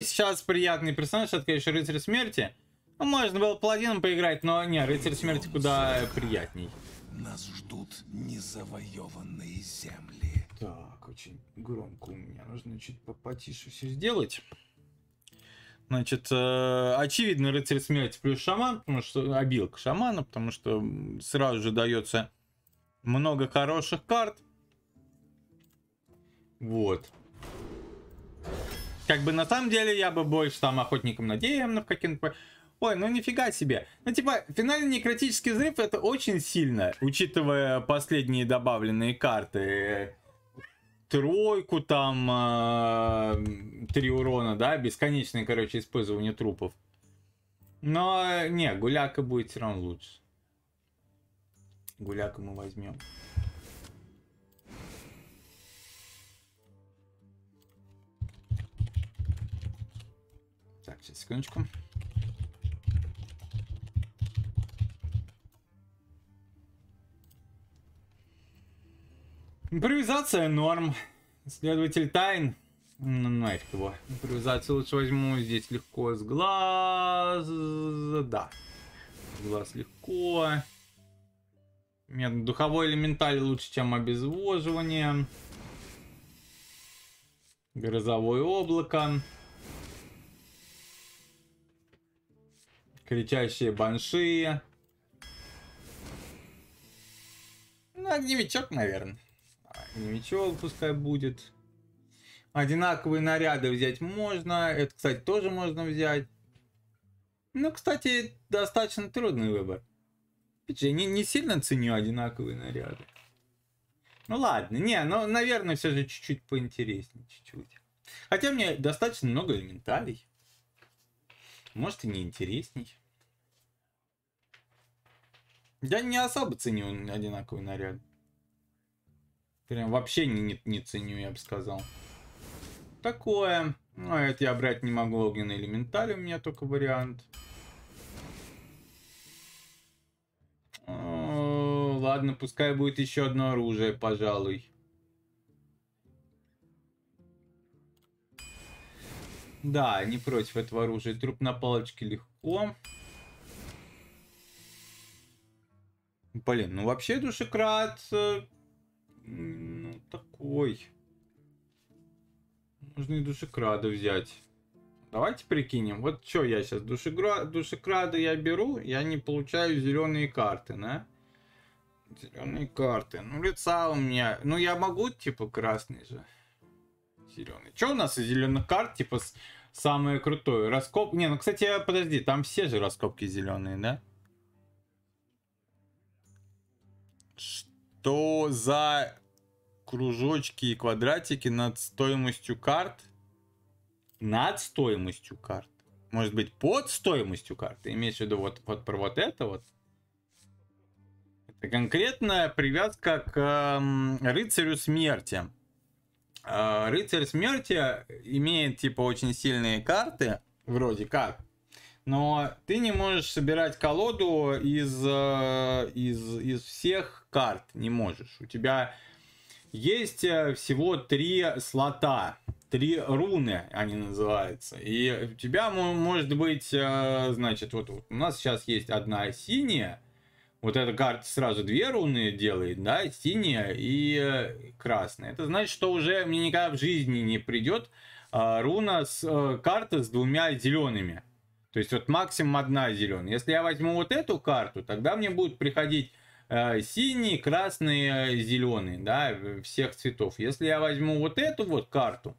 сейчас приятный персонаж, это, конечно, Рыцарь Смерти. Ну, можно было паладином поиграть, но не, Рыцарь Смерти куда приятней. Нас ждут незавоеванные земли. Так, очень громко у меня. Нужно чуть потише все сделать. Значит, э, очевидно, рыцарь смерти плюс шаман, потому что обилка шамана, потому что сразу же дается много хороших карт. Вот. Как бы на самом деле я бы больше там охотником на демонов каким-то... Ой, ну нифига себе. Ну типа, финальный некротический взрыв это очень сильно, учитывая последние добавленные карты тройку, там э, три урона, да, бесконечное, короче, использование трупов. Но, не, гуляка будет все равно лучше. Гуляка мы возьмем. Сейчас, секундочку. Импровизация норм. Следователь тайн. Ну, нафиг его. Импровизацию лучше возьму. Здесь легко с глаз. Да. Глаз легко. Нет, духовой элементаль лучше, чем обезвоживание. Грозовое облако. Кричащие банши. Ну, огневичок, наверное. Огневичок пускай будет. Одинаковые наряды взять можно. Это, кстати, тоже можно взять. Ну, кстати, достаточно трудный выбор. Я не, не сильно ценю одинаковые наряды. Ну ладно, не, ну, наверное, все же чуть-чуть поинтереснее, чуть-чуть. Хотя мне достаточно много элементалей. Может и не интересней. Я не особо ценю одинаковый наряд. Прям вообще не, не, не ценю, я бы сказал. Такое. Ну, а это я брать не могу. Огненный элементаль у меня только вариант. Ладно, пускай будет еще одно оружие, пожалуй. Да, не против этого оружия. Труп на палочке легко. Блин, ну вообще душекрат э, ну, такой. Нужно и душекрада взять. Давайте прикинем. Вот что я сейчас душегра... душекрада я беру, я не получаю зеленые карты, да? Зеленые карты. Ну, лица у меня... Ну, я могу, типа, красный же. Зеленый. Что у нас из зеленых карт, типа, самое крутое? Раскоп... Не, ну, кстати, подожди, там все же раскопки зеленые, да? Что за кружочки и квадратики над стоимостью карт. Над стоимостью карт. Может быть, под стоимостью карты. Имеешь в виду вот, вот про вот это вот. Это конкретная привязка к э, рыцарю смерти. Э, рыцарь смерти имеет типа очень сильные карты, вроде как. Но ты не можешь собирать колоду из, э, из, из всех карт. Не можешь. У тебя есть э, всего три слота, три руны они называются. И у тебя может быть, э, значит, вот, у нас сейчас есть одна синяя, вот эта карта сразу две руны делает, да, синяя и э, красная. Это значит, что уже мне никогда в жизни не придет руна с карта с двумя зелеными. То есть вот максимум одна зеленая. Если я возьму вот эту карту, тогда мне будет приходить Э, синий, красный, э, зеленый, да, всех цветов. Если я возьму вот эту вот карту,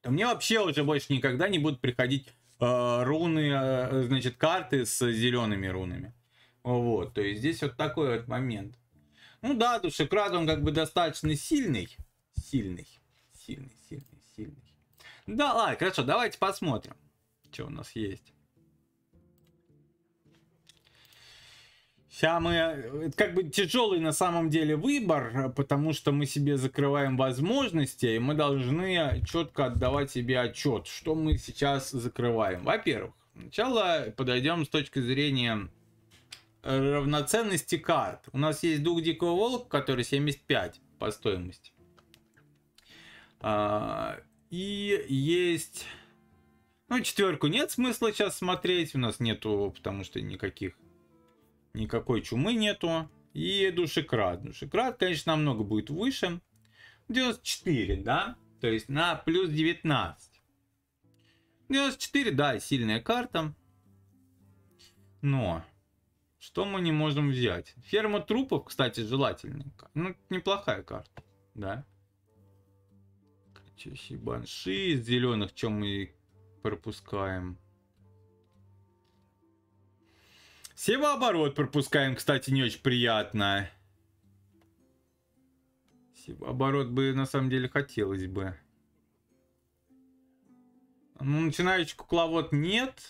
то мне вообще уже больше никогда не будут приходить э, руны, э, значит, карты с зелеными рунами. Вот, то есть здесь вот такой вот момент. Ну да, душекрат он как бы достаточно сильный. Сильный, сильный, сильный, сильный. Да, ладно, хорошо, давайте посмотрим, что у нас есть. Сейчас мы, это как бы тяжелый на самом деле выбор, потому что мы себе закрываем возможности, и мы должны четко отдавать себе отчет, что мы сейчас закрываем. Во-первых, сначала подойдем с точки зрения равноценности карт. У нас есть дух дикого волка, который 75 по стоимости. А, и есть Ну, четверку нет смысла сейчас смотреть. У нас нету, потому что никаких... Никакой чумы нету. И душекрат. Душекрат, конечно, намного будет выше. 94, да? То есть на плюс 19. 94, да, сильная карта. Но что мы не можем взять? Ферма трупов, кстати, желательная. Ну, неплохая карта, да. Кричащие банши из зеленых, чем мы пропускаем. Севооборот пропускаем, кстати, не очень приятно. Севооборот бы на самом деле хотелось бы. Ну, начинающий кукловод нет.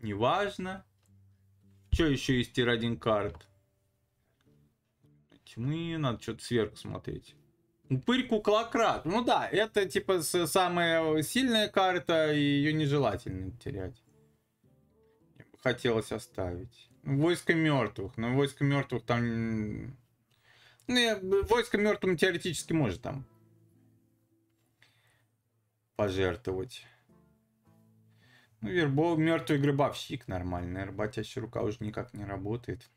Неважно. Что еще из тир-1 карт? Тьмы, надо что-то сверху смотреть. Упырь куклократ. Ну да, это типа самая сильная карта, и ее нежелательно терять. Хотелось оставить. Войско мертвых. Но войско мертвых там... Ну, войско мертвым теоретически может там пожертвовать. Ну, вербов, мертвый гробовщик нормальный. Работящая рука уже никак не работает.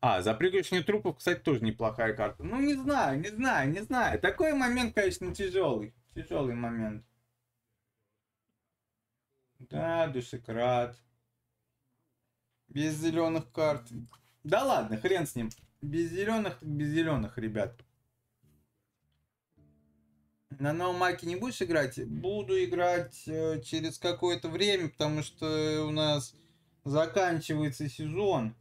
А, запрыгивание трупов, кстати, тоже неплохая карта. Ну, не знаю, не знаю, не знаю. Такой момент, конечно, тяжелый. Тяжелый момент. Да, душекрат. Без зеленых карт. Да ладно, хрен с ним. Без зеленых, без зеленых, ребят. На новом маке не будешь играть? Буду играть э, через какое-то время, потому что у нас заканчивается сезон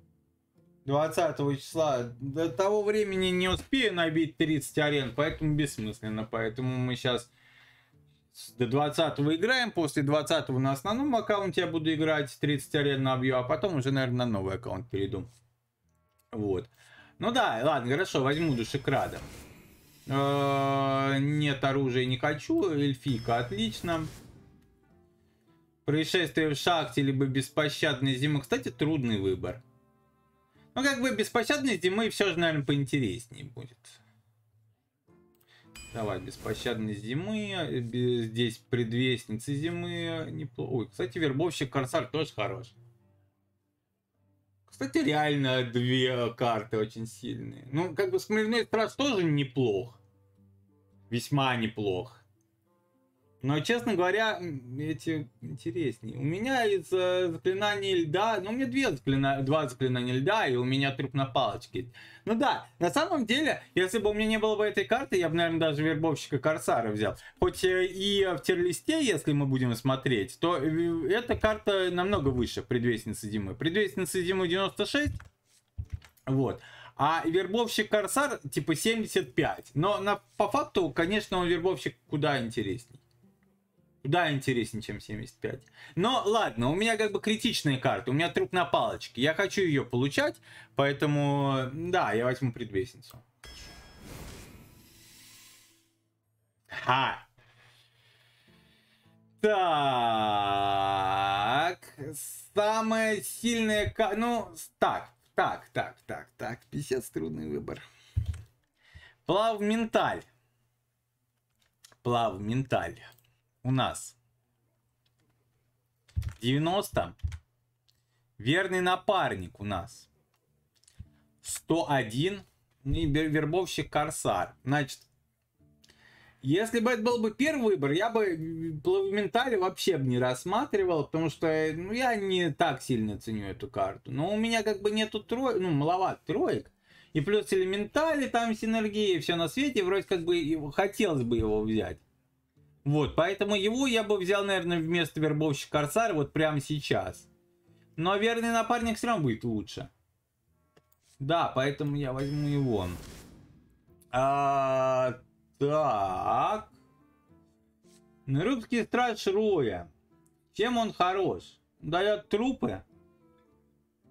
20 числа. До того времени не успею набить 30 арен, поэтому бессмысленно. Поэтому мы сейчас до 20 играем, после 20 на основном аккаунте я буду играть, 30 арен набью, а потом уже, наверное, на новый аккаунт перейду. Вот. Ну да, ладно, хорошо, возьму душекрада. Э, нет оружия, не хочу. Эльфика, отлично. Происшествие в шахте, либо беспощадная зима. Кстати, трудный выбор. Ну, как бы беспощадной зимы все же, наверное, поинтереснее будет. Давай, беспощадной зимы. Здесь предвестница зимы. Неплохо. Ой, кстати, вербовщик Корсар тоже хорош. Кстати, реально две карты очень сильные. Ну, как бы Смоляной Страж тоже неплох. Весьма неплох. Но, честно говоря, эти интереснее. У меня из э, заклинаний льда, ну, у меня две заклина... два заклинания льда, и у меня труп на палочке. Ну да, на самом деле, если бы у меня не было бы этой карты, я бы, наверное, даже вербовщика Корсара взял. Хоть э, и в терлисте, если мы будем смотреть, то э, эта карта намного выше предвестницы зимы. Предвестница зимы 96, вот. А вербовщик Корсар типа 75. Но на, по факту, конечно, он вербовщик куда интересней. Куда интереснее, чем 75. Но ладно, у меня как бы критичная карта. У меня труп на палочке. Я хочу ее получать, поэтому да, я возьму предвестницу. Ха! Так. Самая сильная... Ну, так, так, так, так, так. 50 трудный выбор. Плав менталь. Плав менталь у нас 90. Верный напарник у нас 101. И вербовщик Корсар. Значит, если бы это был бы первый выбор, я бы плавиментали вообще бы не рассматривал, потому что ну, я не так сильно ценю эту карту. Но у меня как бы нету троек, ну, маловато троек. И плюс элементали, там синергии, все на свете, вроде как бы хотелось бы его взять. Вот, поэтому его я бы взял, наверное, вместо вербовщика Корсар вот прямо сейчас. Но верный напарник все равно будет лучше. Да, поэтому я возьму его. А, так. Русский страж Роя. Чем он хорош? Дает трупы.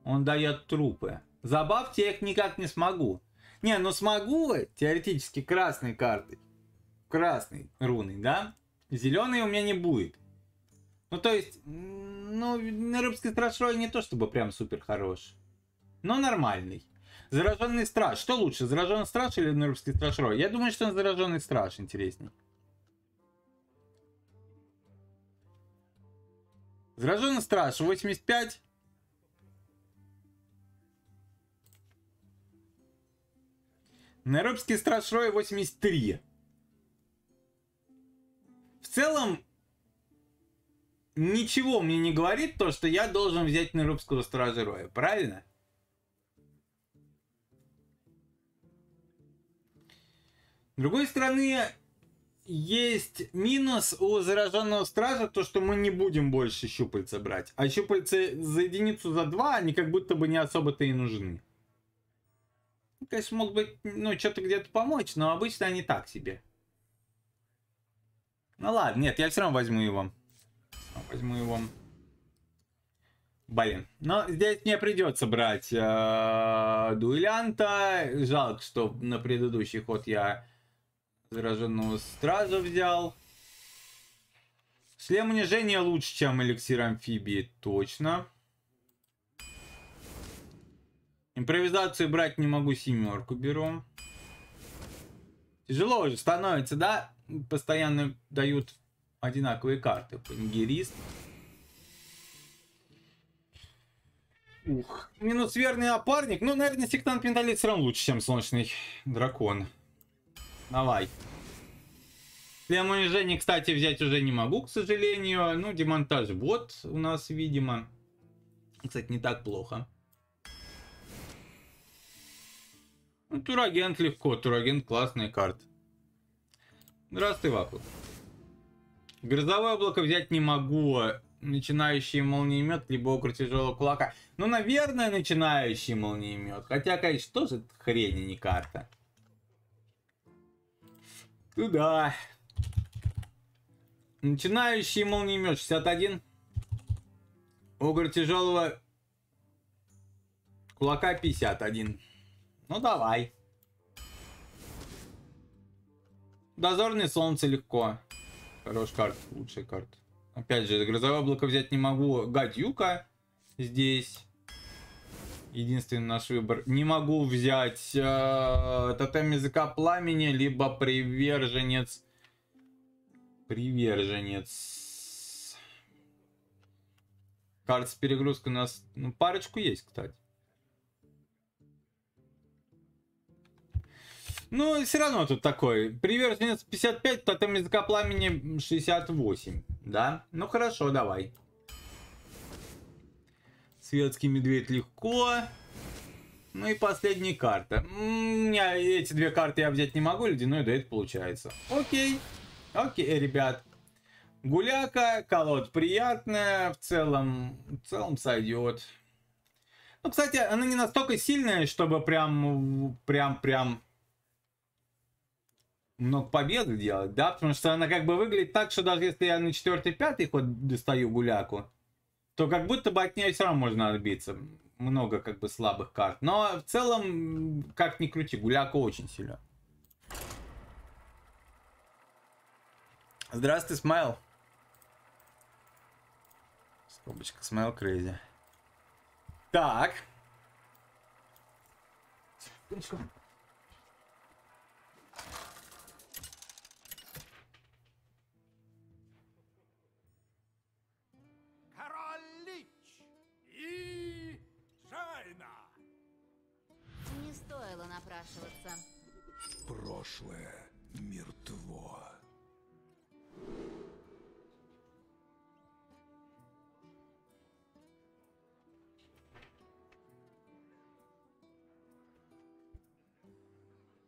Он дает трупы. Забавьте я их никак не смогу. Не, ну смогу теоретически красной картой. Красной руной, да? Зеленый у меня не будет. Ну, то есть, ну, на рыбский страж не то чтобы прям супер хорош. Но нормальный. Зараженный страж. Что лучше, зараженный страж или нырбский страж Рой? Я думаю, что зараженный страж интересней. Зараженный страж 85. Найробский страж Роя 83. Целом, ничего мне не говорит то, что я должен взять Найробского стража Роя, правильно? С другой стороны, есть минус у зараженного стража, то что мы не будем больше щупальца брать. А щупальца за единицу, за два, они как будто бы не особо-то и нужны. Ну, конечно, могут быть, ну, что-то где-то помочь, но обычно они так себе. Ну ладно, нет, я все равно возьму его. Возьму его. Блин. Но здесь мне придется брать э, дуэлянта. Жалко, что на предыдущий ход я Зараженного стража взял. Шлем унижения лучше, чем эликсир амфибии, точно. Импровизацию брать не могу, семерку беру. Тяжело уже становится, да? Постоянно дают одинаковые карты. Пангерист. Ух. Минус верный опарник. Ну, наверное, сектант менталит все равно лучше, чем солнечный дракон. Давай. Шлем унижения, кстати, взять уже не могу, к сожалению. Ну, демонтаж бот у нас, видимо. Кстати, не так плохо. Ну, турагент легко. Турагент классная карта. Здравствуй, Ваку. Грозовое облако взять не могу. Начинающий молниемет, либо округ тяжелого кулака. Ну, наверное, начинающий молниемет. Хотя, конечно, тоже хрень, а не карта. Туда. Начинающий молниемет 61. Огр тяжелого кулака 51. Ну давай. Дозорное солнце легко. Хорошая карта, лучшая карта. Опять же, грозовое облако взять не могу. Гадюка здесь. Единственный наш выбор. Не могу взять э, тотем языка пламени, либо приверженец. Приверженец. Карт с перегрузкой у нас ну, парочку есть, кстати. Ну, все равно тут такой. Приверженец 55, тотем языка пламени 68. Да? Ну хорошо, давай. Светский медведь легко. Ну и последняя карта. У меня эти две карты я взять не могу, ледяной дает получается. Окей. Окей, ребят. Гуляка, колод приятная, в целом, в целом сойдет. Ну, кстати, она не настолько сильная, чтобы прям, прям, прям много побед делать, да, потому что она как бы выглядит так, что даже если я на четвертый, пятый ход достаю гуляку, то как будто бы от нее все равно можно отбиться. Много как бы слабых карт. Но в целом, как ни крути, Гуляка очень сильно. Здравствуй, Смайл. Скобочка, Смайл Крейзи. Так. Секундочку. Напрашиваться. Прошлое мертво.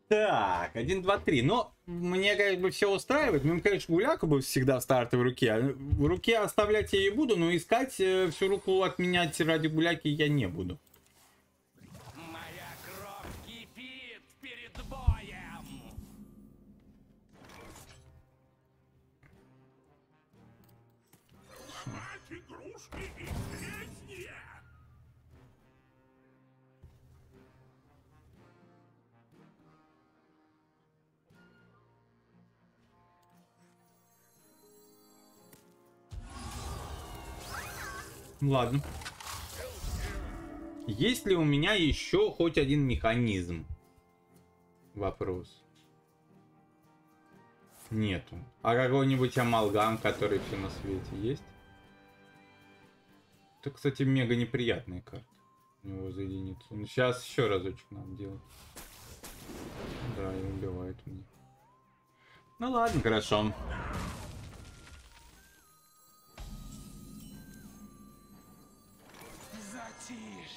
Так, один, два, три. Но мне как бы все устраивает. Ну, конечно, гуляку бы всегда в стартовой руке. В руке оставлять я и буду, но искать э, всю руку отменять ради гуляки я не буду. Ладно. Есть ли у меня еще хоть один механизм? Вопрос. Нету. А какой-нибудь амалгам, который все на свете есть? Это, кстати, мега неприятные карты у него за единицу. Ну, сейчас еще разочек надо делать. Да, и убивает меня. Ну ладно, хорошо.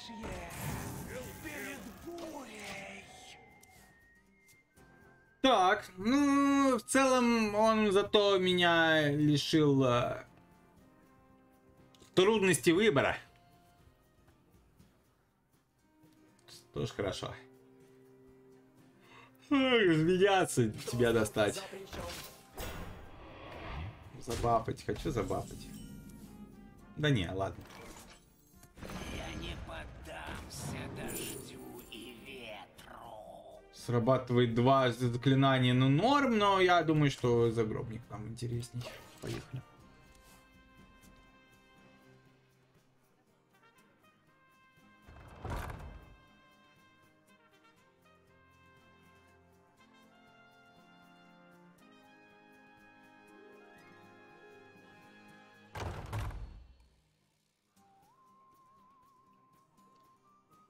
Затишье перед бурей. Так, ну, в целом он зато меня лишил э, трудности выбора. Тоже хорошо. Ай, Изменяться, тебя достать. Забапать, хочу забапать. Да не, ладно. Срабатывает два заклинания, ну норм, но я думаю, что загробник нам интересней. Поехали.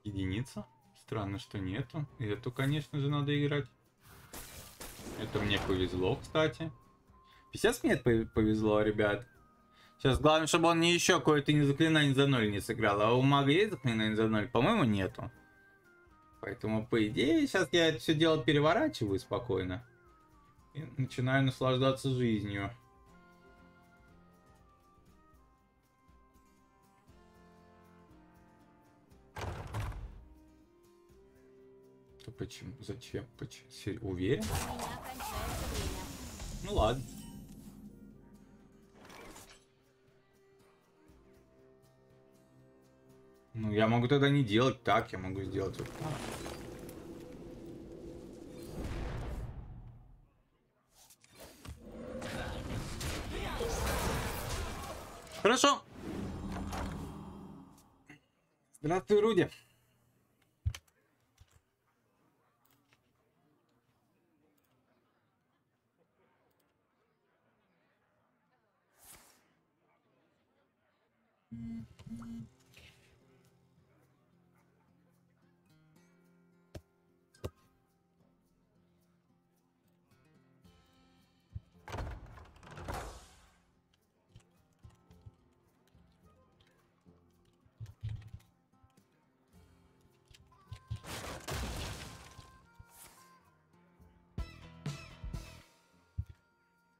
Единица? Странно, что нету. Эту, конечно же, надо играть. Это мне повезло, кстати. 50 мне пов- повезло, ребят. Сейчас главное, чтобы он не еще какое-то не заклинание за ноль не сыграл. А у мага есть заклинание за ноль? По-моему, нету. Поэтому, по идее, сейчас я это все дело переворачиваю спокойно. И начинаю наслаждаться жизнью. То почему? Зачем? Почему? Уверен? Ну ладно. Ну, я могу тогда не делать так, я могу сделать вот так. Хорошо. Здравствуй, Руди.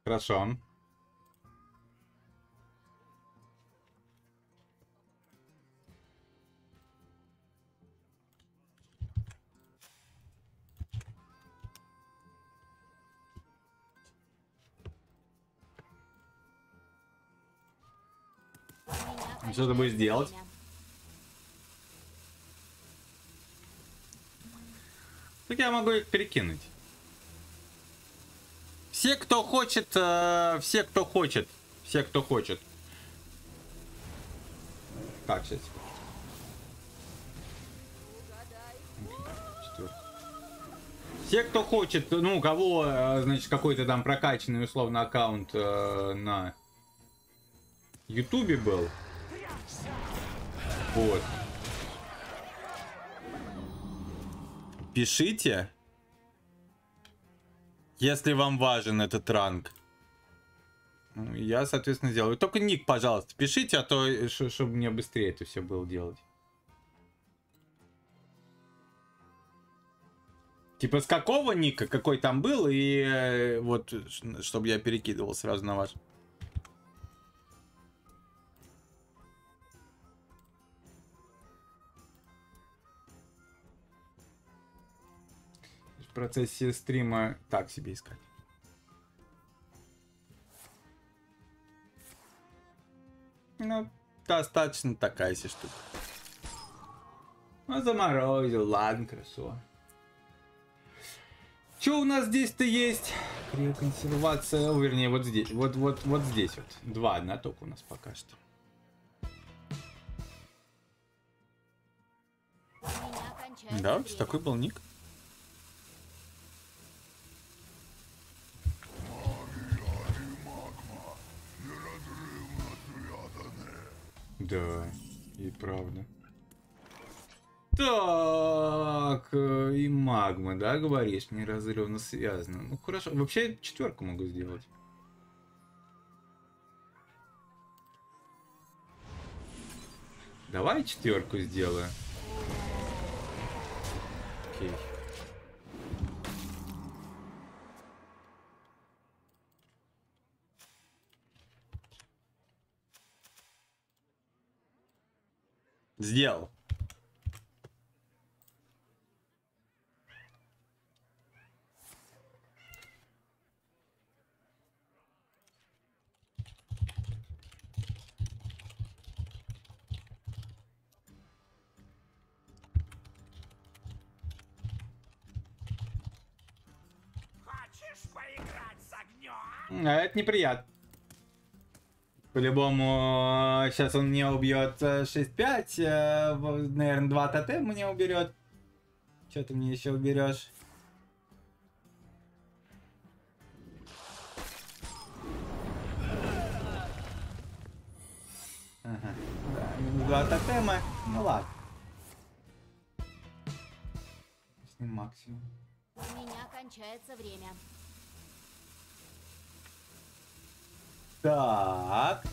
Хорошо. Что ты будешь кончается делать? Так я могу их перекинуть. Все, кто хочет, э, все, кто хочет, все, кто хочет. Так, сейчас. Все, кто хочет, ну, у кого, э, значит, какой-то там прокачанный, условно, аккаунт э, на Ютубе был. Вот. Пишите, если вам важен этот ранг. Ну, Я, соответственно, сделаю. Только ник, пожалуйста, пишите, а то, чтобы мне быстрее это все было делать. Типа с какого ника, какой там был, и э, вот, чтобы я перекидывал сразу на ваш. Процессе стрима так себе искать. Ну, достаточно такая себе штука. Ну, заморозил, ладно, хорошо. Что у нас здесь-то есть? Криоконсервация, вернее, вот здесь, вот, вот, вот здесь вот. Два одна только у нас пока что. Да, такой был ник. Правда. Так, э, и магма, да, говоришь, неразрывно связано. Ну хорошо, вообще четверку могу сделать. Давай четверку сделаю. Окей. Сделал. Хочешь поиграть с огнем? А это неприятно. По-любому, сейчас он мне убьет э, 6-5, наверное, 2 ТТ мне уберет. Что ты мне еще уберешь? Ага, да, минус 2 тотема. Ну ладно. С ним максимум. У меня кончается время. Так.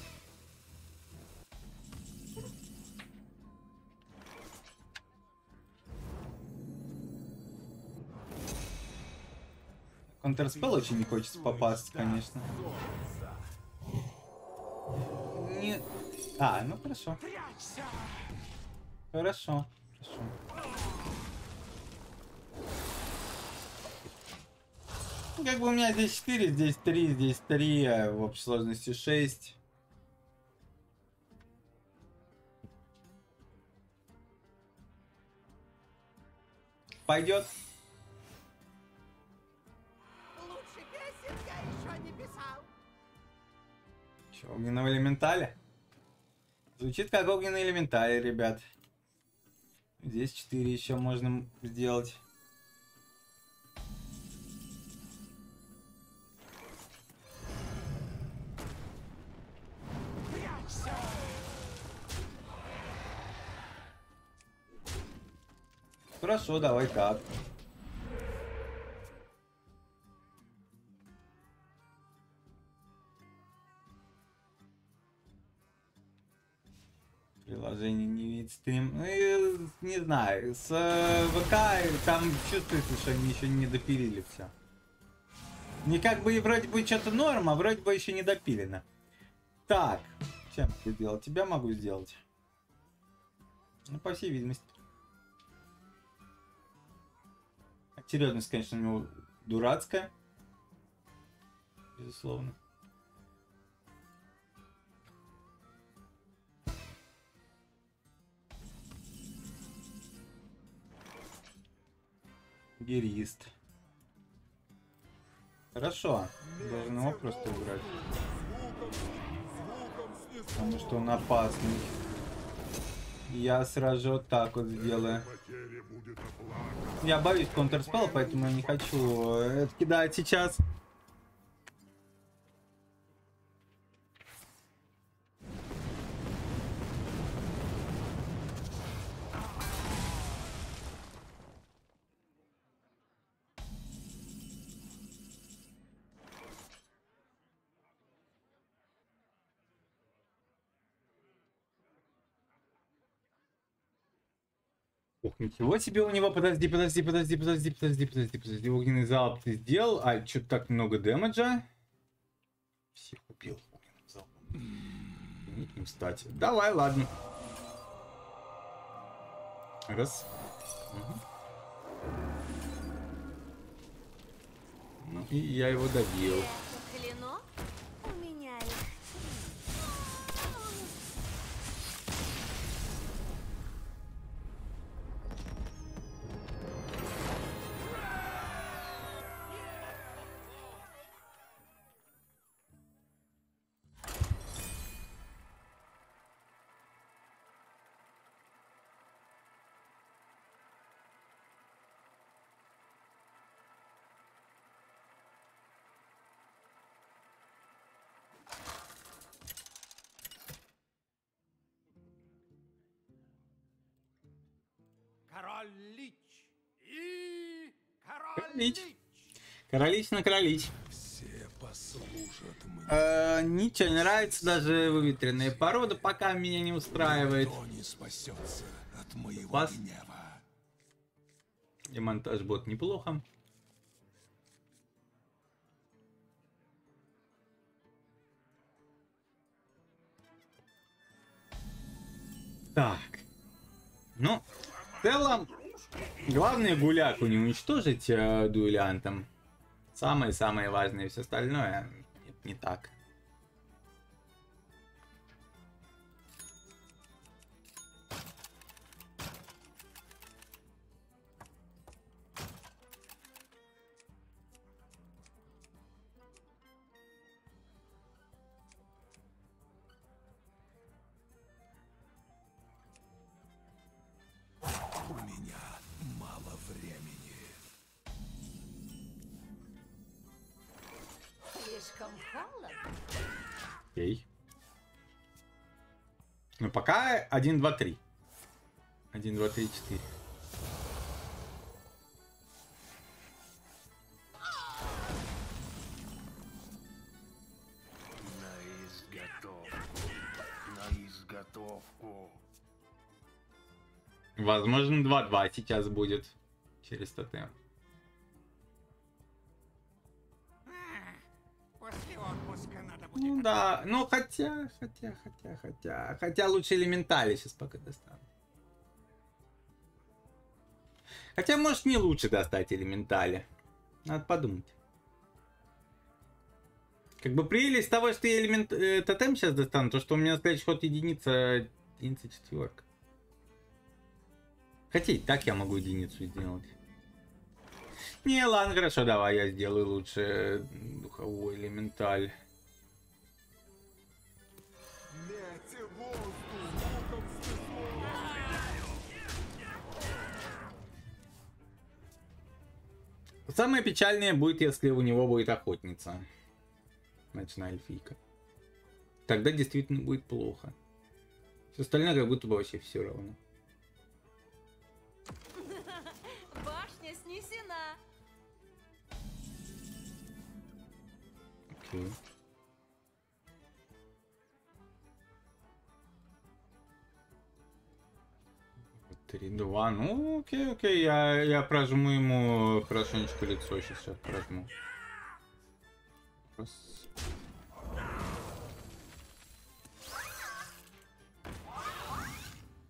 Контрспел очень не хочется попасть, конечно. Не... А, ну хорошо. Хорошо. Хорошо. Ну, Как бы у меня здесь 4, здесь 3, здесь 3, а в общей сложности 6. Пойдет. Лучше песен я еще не писал. Че, огненного элементаля? Звучит как огненный элементаль, ребят. Здесь 4 еще можно сделать. Хорошо, давай так. Приложение не видит стрим. Ну, не знаю, с э, ВК там чувствуется, что они еще не допилили все. Не как бы и вроде бы что-то норм, а вроде бы еще не допилено. Так, чем могу сделать? Тебя могу сделать. Ну, по всей видимости. Очередность, конечно, у него дурацкая. Безусловно. Герист. Хорошо. Должен его просто убрать. Потому что он опасный. Я сразу вот так вот сделаю. Я боюсь контрспелла, поэтому я не хочу э, это кидать сейчас. Ух, ничего себе у него, подожди, подожди, подожди, подожди, подожди, подожди, подожди, огненный залп ты сделал, а что-то так много дэмэджа. Всех убил огненным залпом. Не, кстати. Давай, ладно. Раз. Мгм. Ну и я его добил. Лич. Королич на мне. Э, ничего не нравится, даже выветренные породы пока меня не устраивает. Кто не спасется от моего Вас? гнева? И монтаж бот неплохо. Так. Ну, в целом, главное гуляку не уничтожить э, дуэлянтом. Самое-самое важное, все остальное нет, не так. 1, 2, 3. 1, 2, 3, 4. На изготовку. На изготовку. Возможно, 2-2 сейчас будет через тотем. Ну да, ну хотя, хотя, хотя, хотя, хотя лучше элементали сейчас пока достану. Хотя, может, не лучше достать элементали. Надо подумать. Как бы прелесть того, что я элемент э, тотем сейчас достану, то что у меня следующий ход единица, единица четверка. Хотя и так я могу единицу сделать. Не, ладно, хорошо, давай я сделаю лучше духовой элементаль. Самое печальное будет, если у него будет охотница. Ночная эльфийка. Тогда действительно будет плохо. Все остальное как будто бы вообще все равно. Башня снесена. Окей. Okay. 3-2. Ну, окей, окей. Я, я прожму ему хорошенечко лицо. Сейчас, сейчас прожму. Раз.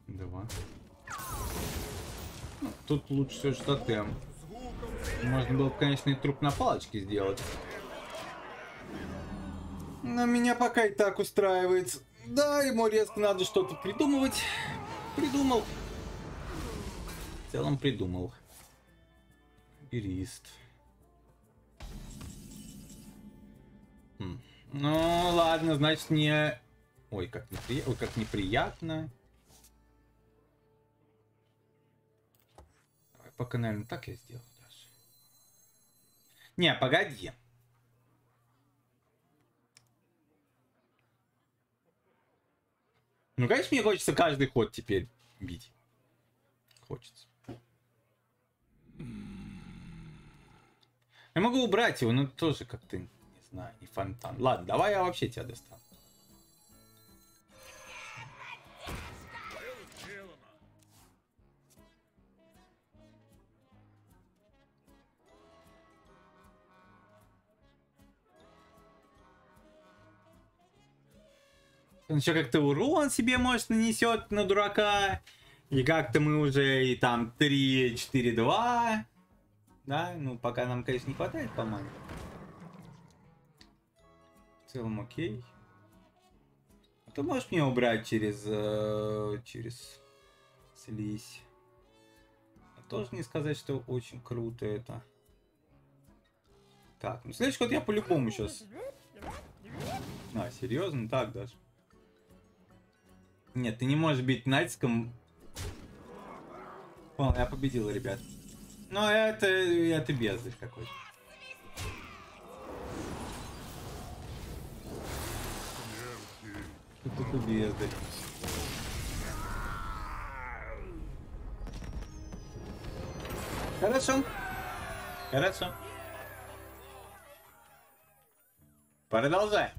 Два. Ну, тут лучше все что тем Можно было бы, конечно, и труп на палочке сделать. Но меня пока и так устраивает. Да, ему резко надо что-то придумывать. Придумал. Целом придумал. Юрист. Хм. Ну, ладно, значит, не... Ой, как, непри... Ой, как неприятно. Пока, наверное, так я сделаю даже. Не, погоди. Ну, конечно, мне хочется каждый ход теперь бить. Хочется. Я могу убрать его, но тоже как-то, не знаю, не фонтан. Ладно, давай я вообще тебя достану. Он еще как-то урон себе, может, нанесет на дурака. И как-то мы уже и там 3, 4, 2. Да, ну пока нам, конечно, не хватает по мане. В целом окей. А ты можешь мне убрать через... э, через слизь. А Тоже не сказать, что очень круто это. Так, ну следующий ход я по-любому сейчас... А, серьезно? Так даже. Нет, ты не можешь бить натиском. Понял, я победил, ребят. Но это, это бездарь какой-то. Такое бездарь? Хорошо. Хорошо. Продолжай.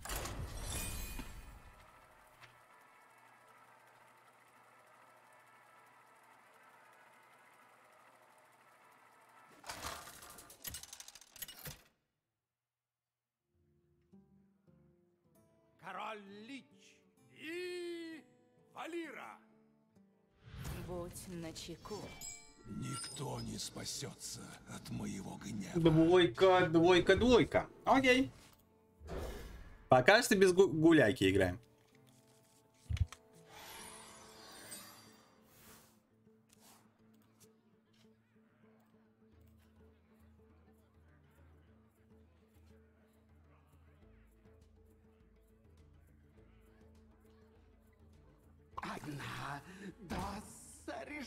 Начеку. Никто не спасется от моего гнева. Двойка, двойка, двойка. Окей. Пока что без гу- гуляки играем.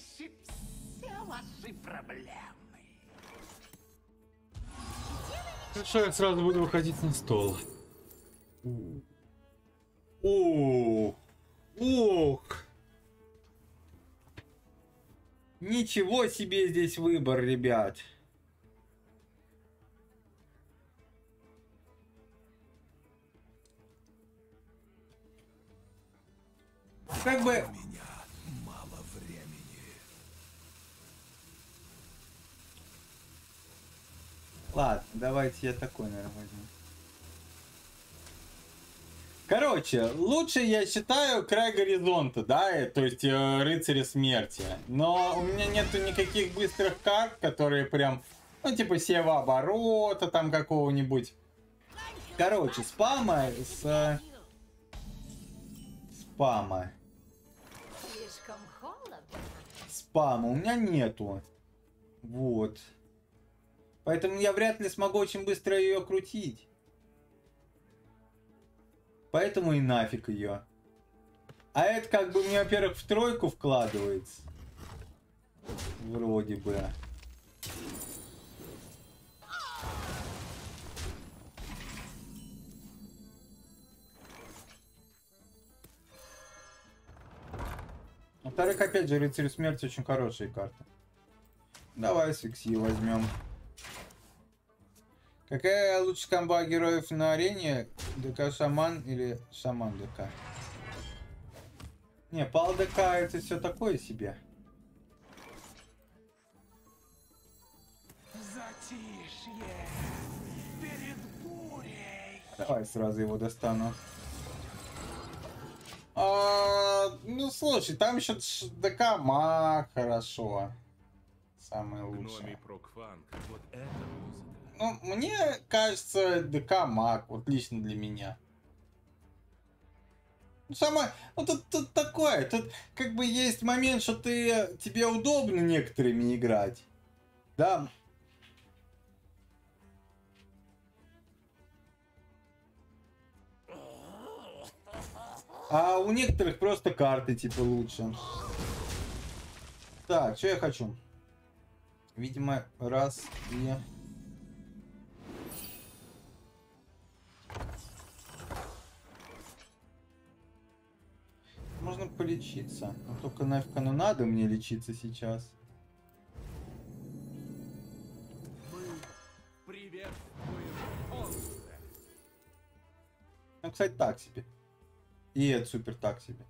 Решит все ваши проблемы. Хорошо, я сразу буду выходить на стол. Ух. Ух. Ничего себе здесь выбор, ребят. Как бы... У меня мало времени. Ладно, давайте я такой, наверное, возьму. Короче, лучше я считаю край горизонта, да, э, то есть э, рыцари смерти. Но у меня нету никаких быстрых карт, которые прям, ну, типа сева оборота там какого-нибудь. Короче, спама с... э, Спама. Спама у меня нету. Вот. Поэтому я вряд ли смогу очень быстро ее крутить. Поэтому и нафиг ее. А это как бы мне, во-первых, в тройку вкладывается. Вроде бы. Во-вторых, опять же, рыцарь смерти очень хорошие карты. Давай Свикси возьмем. Какая лучше комба героев на арене? ДК Шаман или Шаман ДК? Не, Пал ДК это все такое себе. Затишье перед бурей. Давай сразу его достану. А, ну слушай, там еще ДК Маг хорошо. Самое Гноми лучшее. прокфанк. Вот это музыка. Ну, мне кажется, ДК Маг, вот лично для меня. Ну, Самое, ну тут, тут такое, тут как бы есть момент, что ты, тебе удобно некоторыми играть. Да. А у некоторых просто карты типа лучше. Так, что я хочу? Видимо, раз и... Можно полечиться. Но только нафиг оно надо мне лечиться сейчас. Ну, кстати, так себе. И это супер так себе.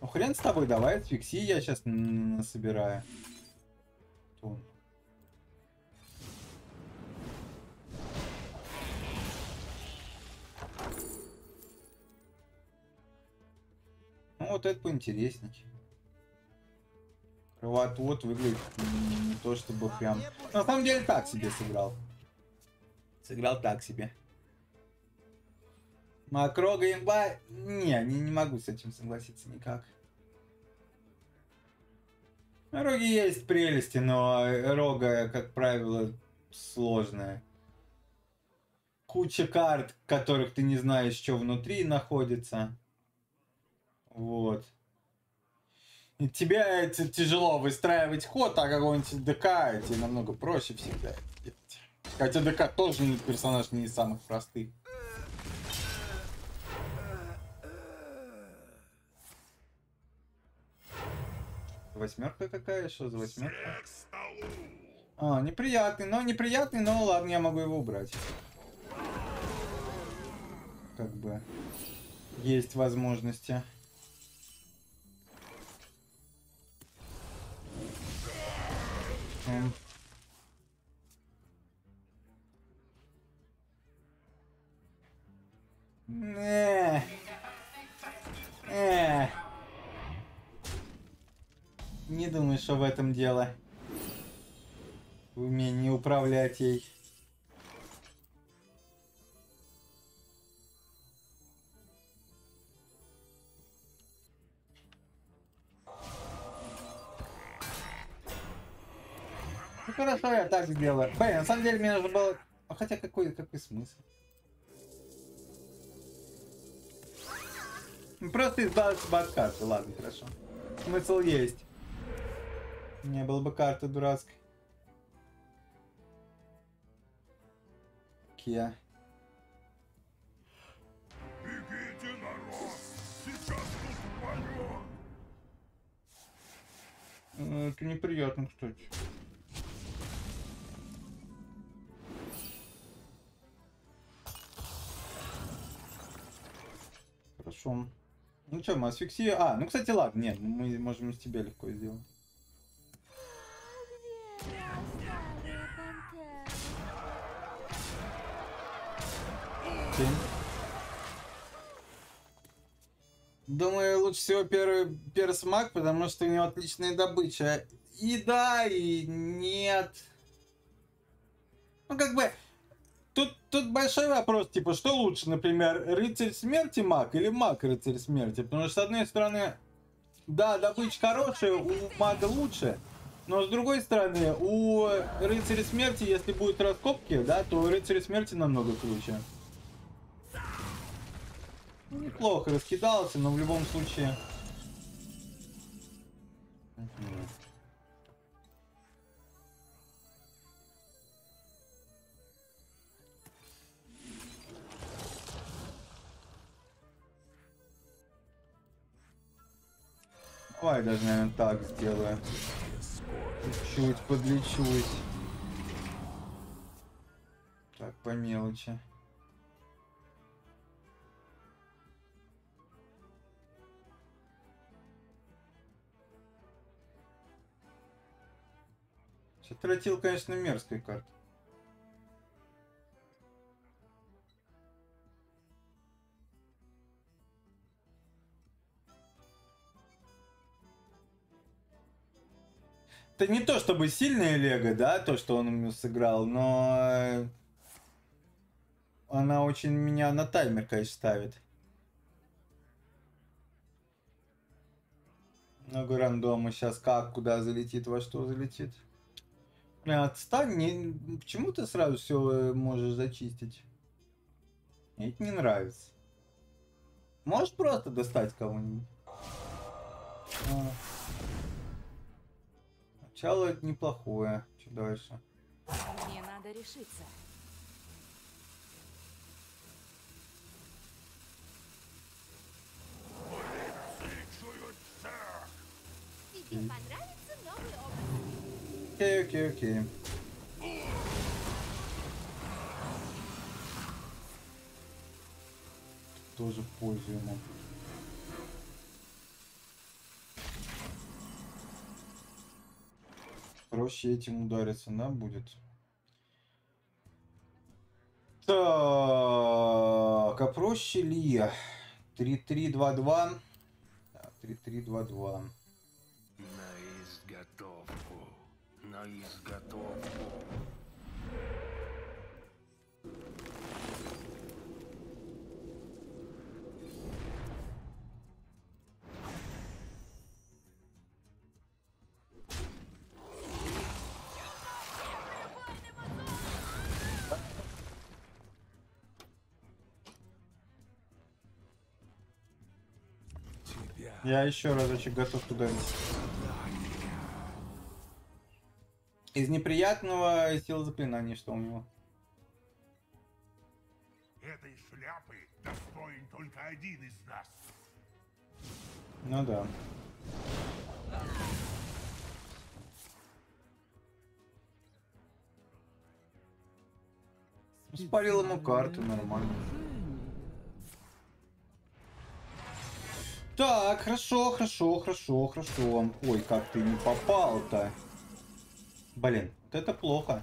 Ну хрен с тобой, давай фикси, я сейчас насобираю. Вот это поинтереснее. Кровотвод выглядит м, не то чтобы прям... На самом деле так себе сыграл. Сыграл так себе. Макрога имба... Не, не, не могу с этим согласиться никак. На роге есть прелести, но рога, как правило, сложная. Куча карт, которых ты не знаешь, что внутри находится. Вот. И тебе это тяжело выстраивать ход, а какой-нибудь ДК тебе намного проще всегда делать. Хотя ДК тоже персонаж не из самых простых. восьмерка какая? Что за восьмерка? А, неприятный, но неприятный, но ладно, я могу его убрать. Как бы есть возможности. М. Не. Э. Не думаю, что в этом дело. В умении управлять ей. Ну хорошо, я так сделаю. Блин, на самом деле мне нужно было... А хотя какой, какой смысл? Ну, Просто избавиться от карты, ладно, хорошо. Смысл есть. Не было бы карты дурацкой. Кия. Бегите, народ! Сейчас тут! Э, Это неприятно, кстати. Хорошо. Ну что, мы асфиксия... А, ну, кстати, ладно, нет, мы можем из тебя легко сделать. Думаю, лучше всего первый персмак, потому что у него отличная добыча. И да, и нет. Ну, как бы, тут, тут большой вопрос, типа, что лучше, например, рыцарь смерти маг или маг рыцарь смерти? Потому что, с одной стороны, да, добыча хорошая, у мага лучше, но с другой стороны, у рыцаря смерти, если будет раскопки, да, то у рыцаря смерти намного круче. Ну, Неплохо раскидался, но в любом случае... Давай даже, наверное, так сделаю. Чуть подлечусь. Так, по мелочи. Тратил, конечно, мерзкая карта. Это не то чтобы сильная Лего, да, то, что он ему сыграл, но э, она очень меня на таймер, конечно, ставит. Много рандома сейчас как, куда залетит, во что залетит. Блин, отстань, не... почему ты сразу все можешь зачистить? Мне это не нравится. Можешь просто достать кого-нибудь? А. Начало это неплохое. Что дальше? Мне надо решиться. Тебе понравится новый опыт? Окей, окей, окей. Тоже пользу ему. Проще этим удариться, да, будет? Так, а проще ли? 3-3-2-2. Так, 3-3-2-2. На изготовку. На изготовку. Я еще разочек готов туда. Из неприятного сил заклинаний, что у него. Этой шляпы достоин только один из нас. Ну да. Спалил ему карту нормально. Так, хорошо, хорошо, хорошо, хорошо. Ой, как ты не попал-то. Блин, вот это плохо.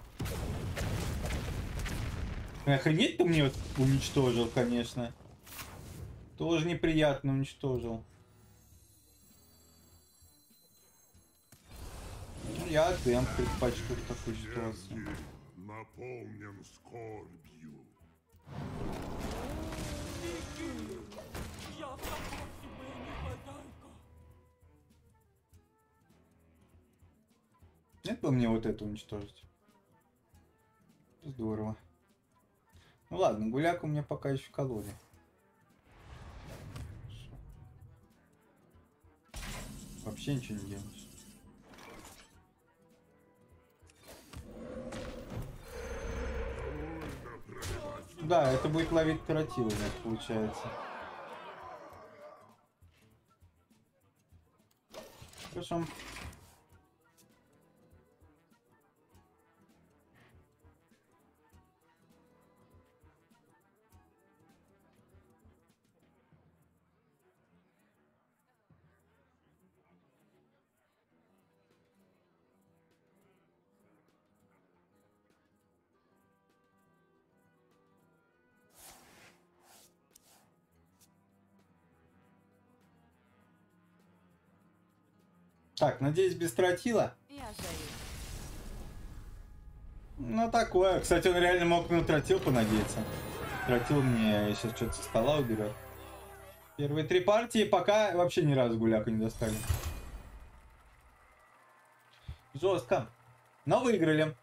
Охренеть ты мне уничтожил, конечно. Тоже неприятно уничтожил. Я демп предпочту в такой ситуации. наполнен скорбью. Нет бы мне вот это уничтожить. Здорово. Ну ладно, гуляк у меня пока еще в колоде. Вообще ничего не делаешь. Да, это будет ловить тротил у нас получается. Хорошо. Так, надеюсь, без тротила. Я. Ну, такое. Кстати, он реально мог на тротил понадеяться. Тротил мне сейчас что-то со стола уберет. Первые три партии пока вообще ни разу гуляка не достали. Жестко. Но выиграли.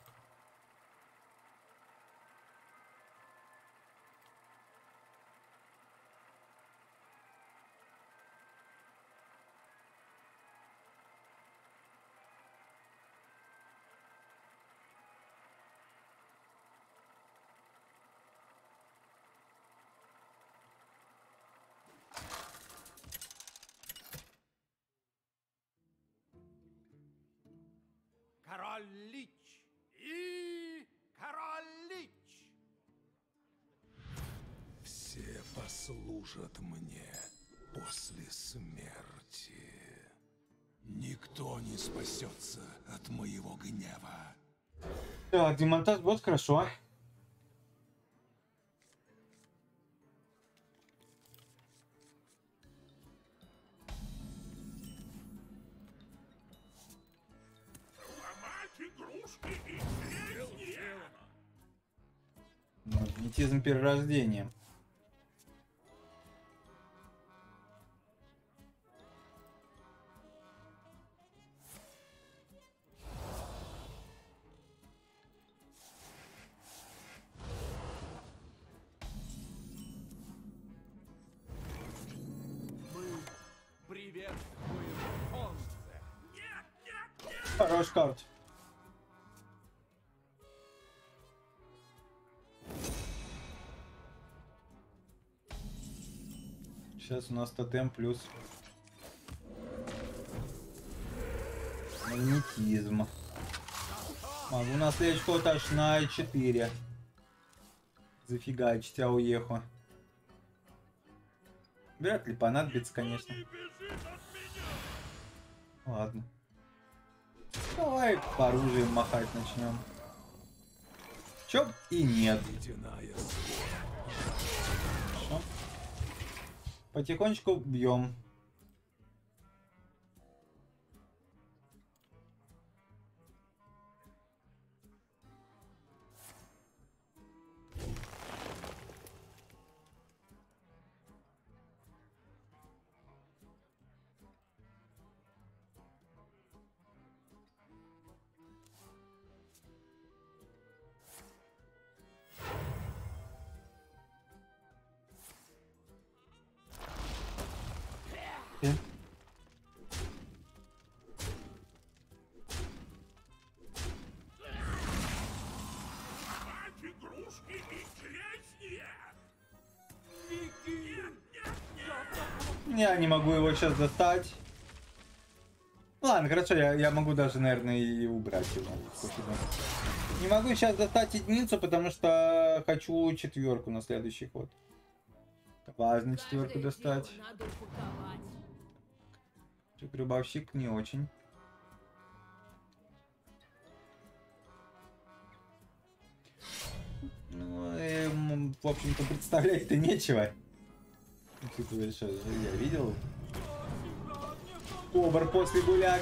Так, демонтаж бот, хорошо. Магнетизм перерождения. Сейчас у нас тотем плюс магнетизм. Могу на следующий ход аж на 4 зафигачить ауеху. Вряд ли понадобится, конечно. Ладно. Давай по оружию махать начнем. Чё и нет Хорошо. Потихонечку бьем. Я не могу его сейчас достать. Ладно, хорошо, я, я могу даже, наверное, и убрать его. Не могу сейчас достать единицу, потому что хочу четверку на следующий ход. Важно четверку достать. Гробовщик не очень. Ну, эм, в общем-то, представлять-то нечего. Ты говоришь, что я видел. Обор после гуляк.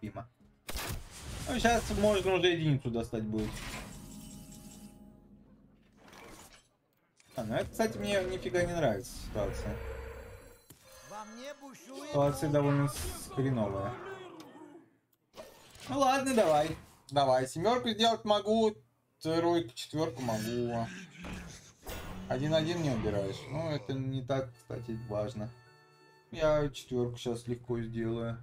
Мимо. Ну, сейчас можно уже единицу достать будет. А, ну это, кстати, мне нифига не нравится ситуация. Ситуация довольно хреновая. Ну ладно, давай. Давай. Семерку сделать могу. Тройку, четверку могу. Один-один не убираешь. Ну, это не так, кстати, важно. Я четверку сейчас легко сделаю.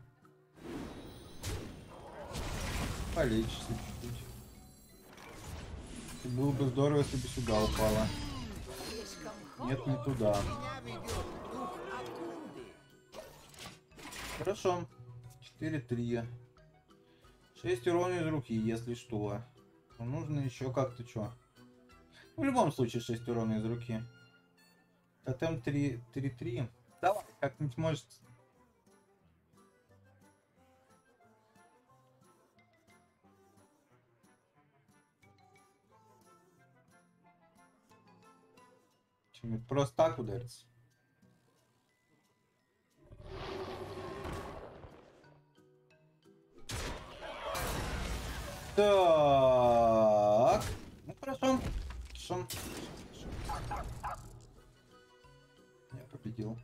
Полечься чуть-чуть. Было бы здорово, если бы сюда упала. Нет, не туда. Хорошо. 4-3. 6 урона из руки, если что. Но нужно еще как-то что. В любом случае 6 урона из руки. Тотем 3-3. Давай, как-нибудь может... Чем-нибудь Просто так ударится. Так. Ну хорошо. Хорошо. Я победил.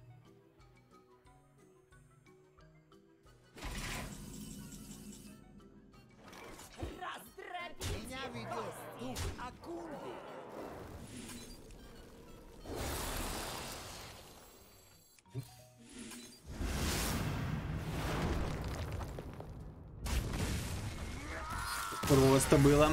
Просто было.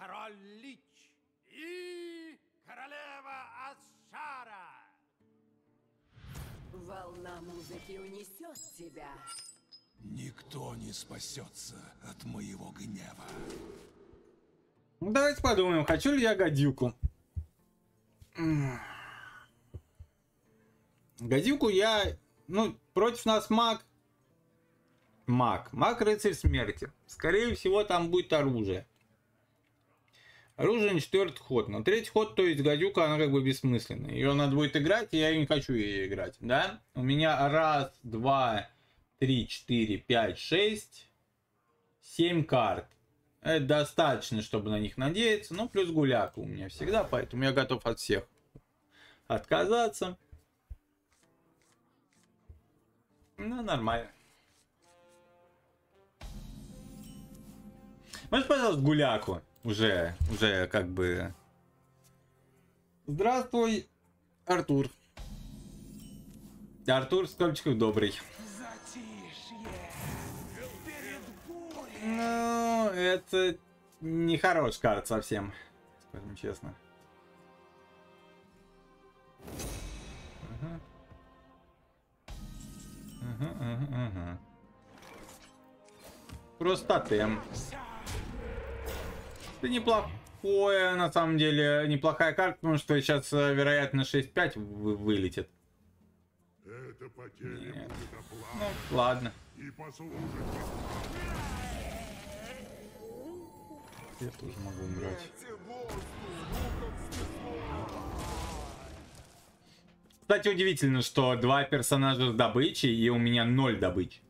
Король Лич и королева Асшара. Волна музыки унесет тебя. Никто не спасется от моего гнева. Давайте подумаем, хочу ли я гадюку. Гадюку я... Ну, против нас маг. Маг. Маг рыцарь смерти. Скорее всего, там будет оружие. Оружие на четвертый ход. На третий ход, то есть гадюка, она как бы бессмысленная. Ее надо будет играть, и я не хочу ее играть. Да? У меня раз, два, три, четыре, пять, шесть, семь карт. Это достаточно, чтобы на них надеяться. Ну, плюс гуляка у меня всегда, поэтому я готов от всех отказаться. Ну, нормально. Можешь, пожалуйста, гуляку? Уже, уже как бы... Здравствуй, Артур. Артур Скопчиков добрый. Ну, это не хорош карт совсем, скажем честно. Ага. Ага, ага, ага. Просто тем. Это неплохое, на самом деле, неплохая карта, потому что сейчас, э, вероятно, 6-5 вы- вылетит. Это Нет. Ну, ладно. и послужит Я тоже могу умирать. Кстати, удивительно, что два персонажа с добычей, и у меня ноль добычи.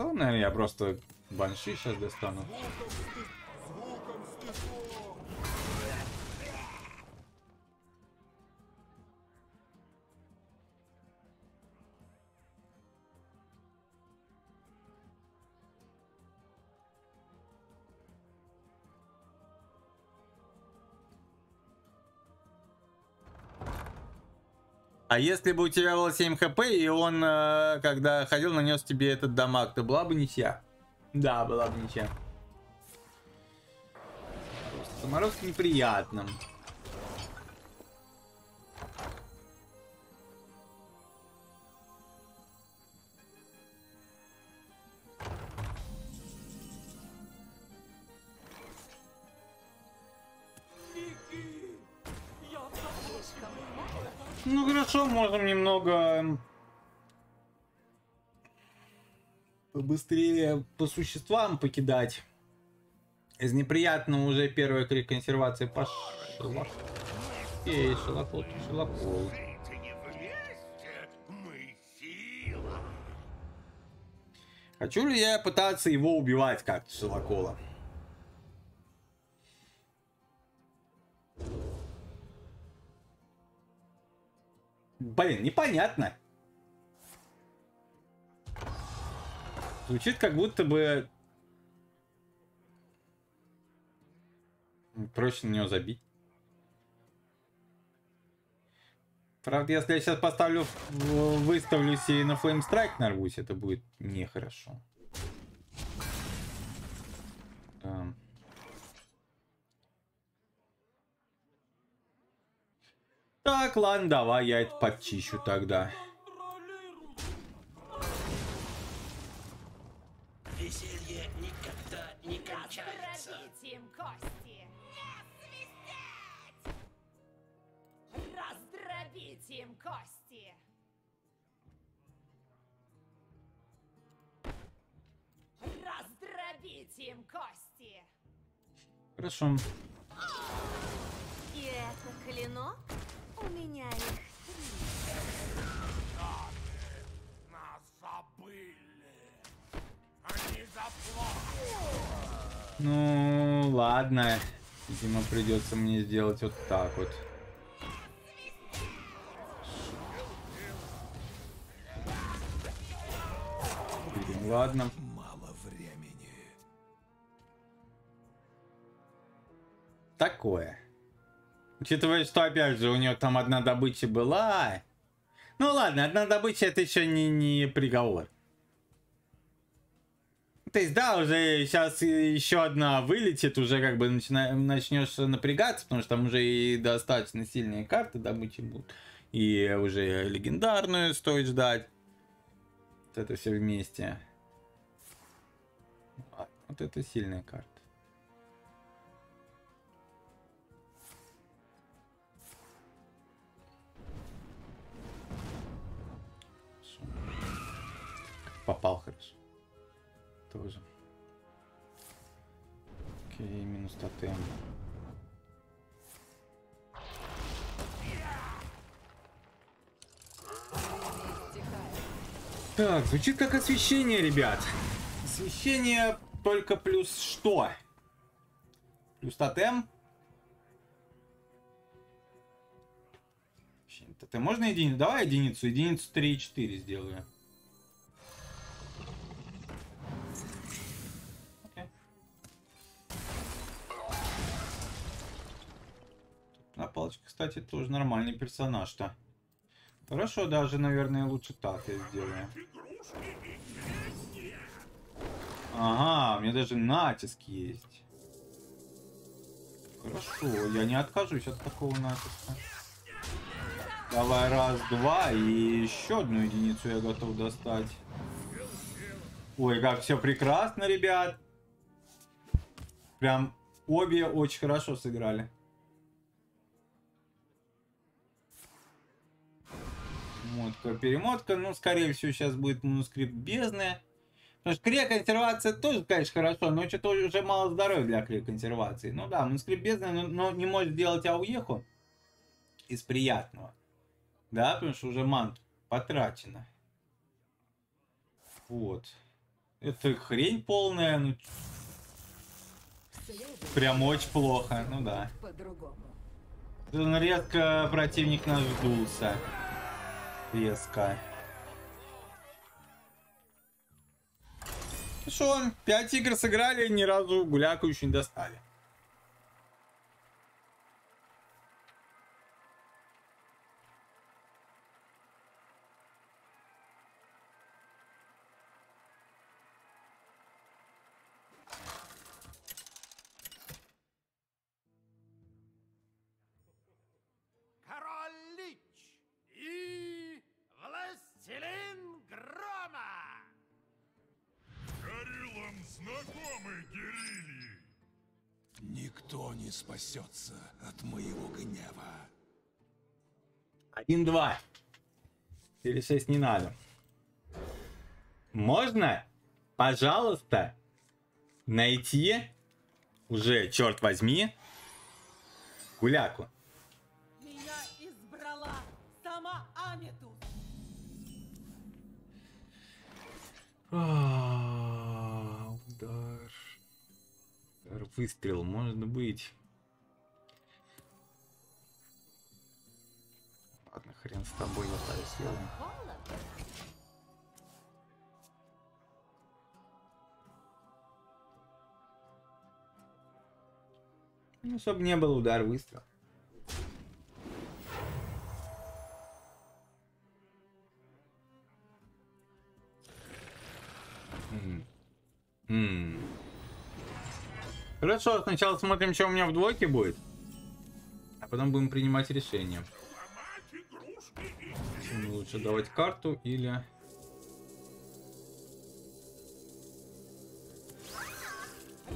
Целом, наверное, я просто банши сейчас достану. А если бы у тебя было 7 хп, и он, э, когда ходил, нанес тебе этот дамаг, то была бы ничья. Да, была бы ничья. Заморозка неприятно. Можем немного м, побыстрее по существам покидать. Из неприятного уже первая крик консервации пошла. Эй, мы сила. Хочу ли я пытаться его убивать как шелокола? Блин, непонятно. Звучит как будто бы... Проще на него забить. Правда, если я сейчас поставлю, выставлюсь и на Flame Strike нарвусь, это будет нехорошо. Да. Так, ладно, давай я это подчищу тогда. Веселье никогда не кончается. Им кости. Раздробить им кости. Раздробить им кости. Хорошо. И это клинок? Ну, ладно. Видимо, придется мне сделать вот так вот. Блин, Ладно. Мало времени. Такое. Учитывая, что, опять же, у нее там одна добыча была. Ну ладно, одна добыча это еще не, не приговор. То есть, да, уже сейчас еще одна вылетит, уже как бы начина... начнешь напрягаться, потому что там уже и достаточно сильные карты добычи будут. И уже легендарную стоит ждать. Вот это все вместе. А, Вот это сильная карта. Попал. Тоже. Окей, минус тотем. Так, звучит как освещение, ребят. Освещение только плюс что? Плюс тотем? Тотем можно единицу? Давай единицу. Единицу 3 и 4 сделаю. Палочка, кстати, тоже нормальный персонаж-то. Хорошо, даже, наверное, лучше так я сделаю. Ага, у меня даже натиск есть. Хорошо, я не откажусь от такого натиска. Давай, раз, два, и еще одну единицу я готов достать. Ой, как все прекрасно, ребят. Прям обе очень хорошо сыграли. Мотка, перемотка. Ну, скорее всего, сейчас будет манускрипт бездны. Потому что криоконсервация тоже, конечно, хорошо, но что-то уже мало здоровья для криоконсервации. Ну да, манускрипт бездны, но, но не может сделать ауеху из приятного. Да, потому что уже мант потрачено. Вот. Это хрень полная, ну... Прям очень плохо, ну да. Резко противник наш сдулся. Резко. Ну Что, 5 игр сыграли, ни разу гуляку еще не достали. Спасется от моего гнева. 1-2. Или 6 не надо. Можно, пожалуйста, найти уже, черт возьми, гуляку. Меня избрала сама Амитус. А, Удар. Удар, Выстрел, может быть. Хрен с тобой, я. Ну, чтобы не был удар, выстрел. Хорошо, сначала смотрим, что у меня в двойке будет. А потом будем принимать решение. Лучше давать карту или...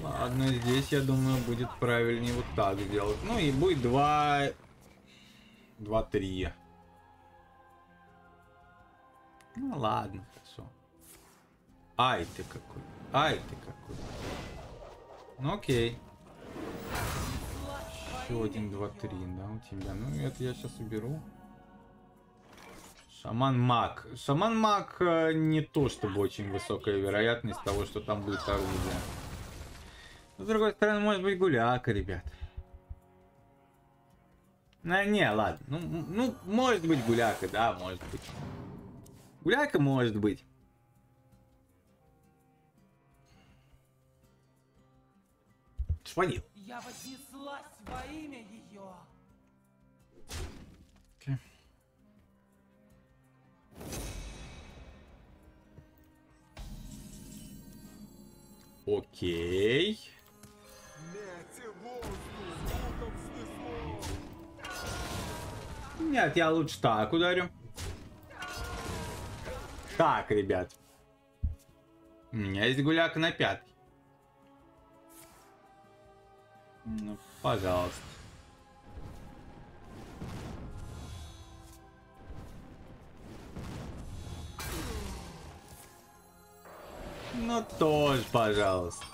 Ладно, здесь, я думаю, будет правильнее вот так сделать. Ну и будет 2... 2-3. Ну ладно, хорошо. Ай ты какой. Ай ты какой. Ну окей. Еще один, два, три, да, у тебя. Ну, это я сейчас уберу. Шаман маг. Шаман маг э, не то чтобы очень высокая вероятность того, что там будет оружие. Но, с другой стороны, может быть гуляка, ребят. Ну, не, ладно. Ну, ну, может быть гуляка, да, может быть. Гуляка может быть. Шванил. Я вознеслась во имя Окей. Нет, я лучше так ударю. Так, ребят. У меня есть гуляка на пятки. Ну, пожалуйста. Ну, тоже, пожалуйста.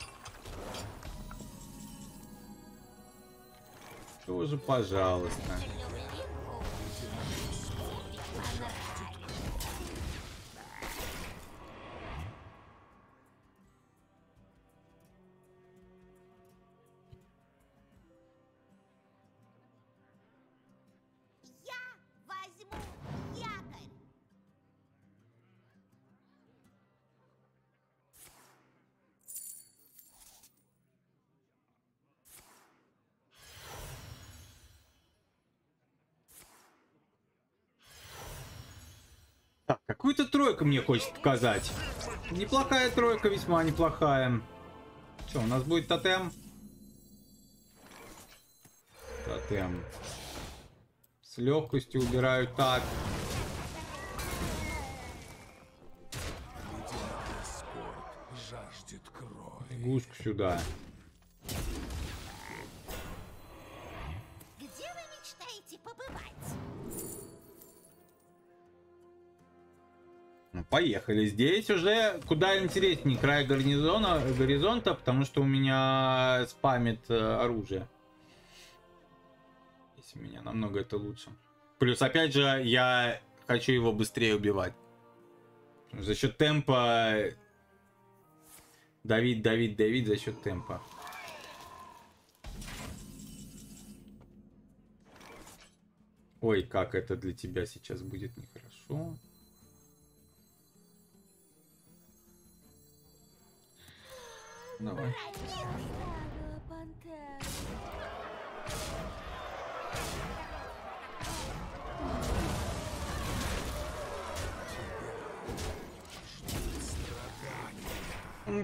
Тоже, пожалуйста. Какую-то тройку мне хочет показать. Неплохая тройка, весьма неплохая. Что, у нас будет тотем? Тотем. С легкостью убираю так. Лягушку сюда. Поехали. Здесь уже куда интереснее край гарнизона, горизонта, потому что у меня спамит э, оружие. Здесь у меня намного это лучше. Плюс, опять же, я хочу его быстрее убивать. За счет темпа... Давить, давить, давить за счет темпа. Ой, как это для тебя сейчас будет нехорошо. Давай.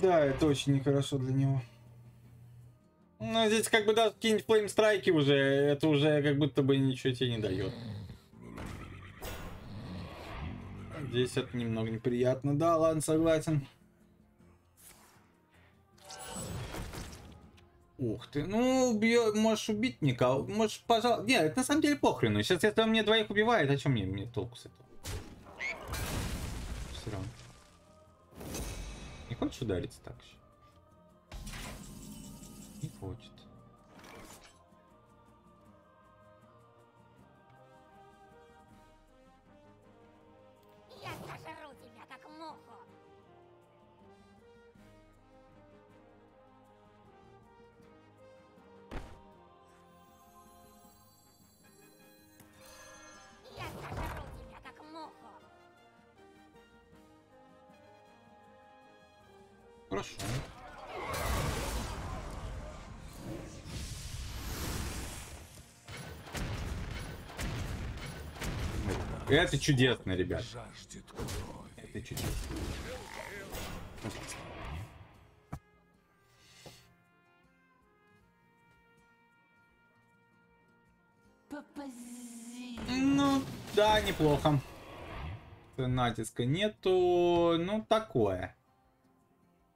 Да, это очень нехорошо для него. Ну, здесь как бы даже какие-нибудь флеймстрайки уже, это уже как будто бы ничего тебе не дает. Здесь это немного неприятно. Да, ладно, согласен. Ух ты, ну, убьё- можешь убить никого, можешь, пожалуйста... Нет, это на самом деле похрену. Сейчас, если он мне двоих убивает, о чем мне, мне толку с этого? Все равно. Не хочешь удариться так же? Не хочет. Это чудесно, ребят. Это чудесно. Ну, да, неплохо. Натиска нету. Ну, такое.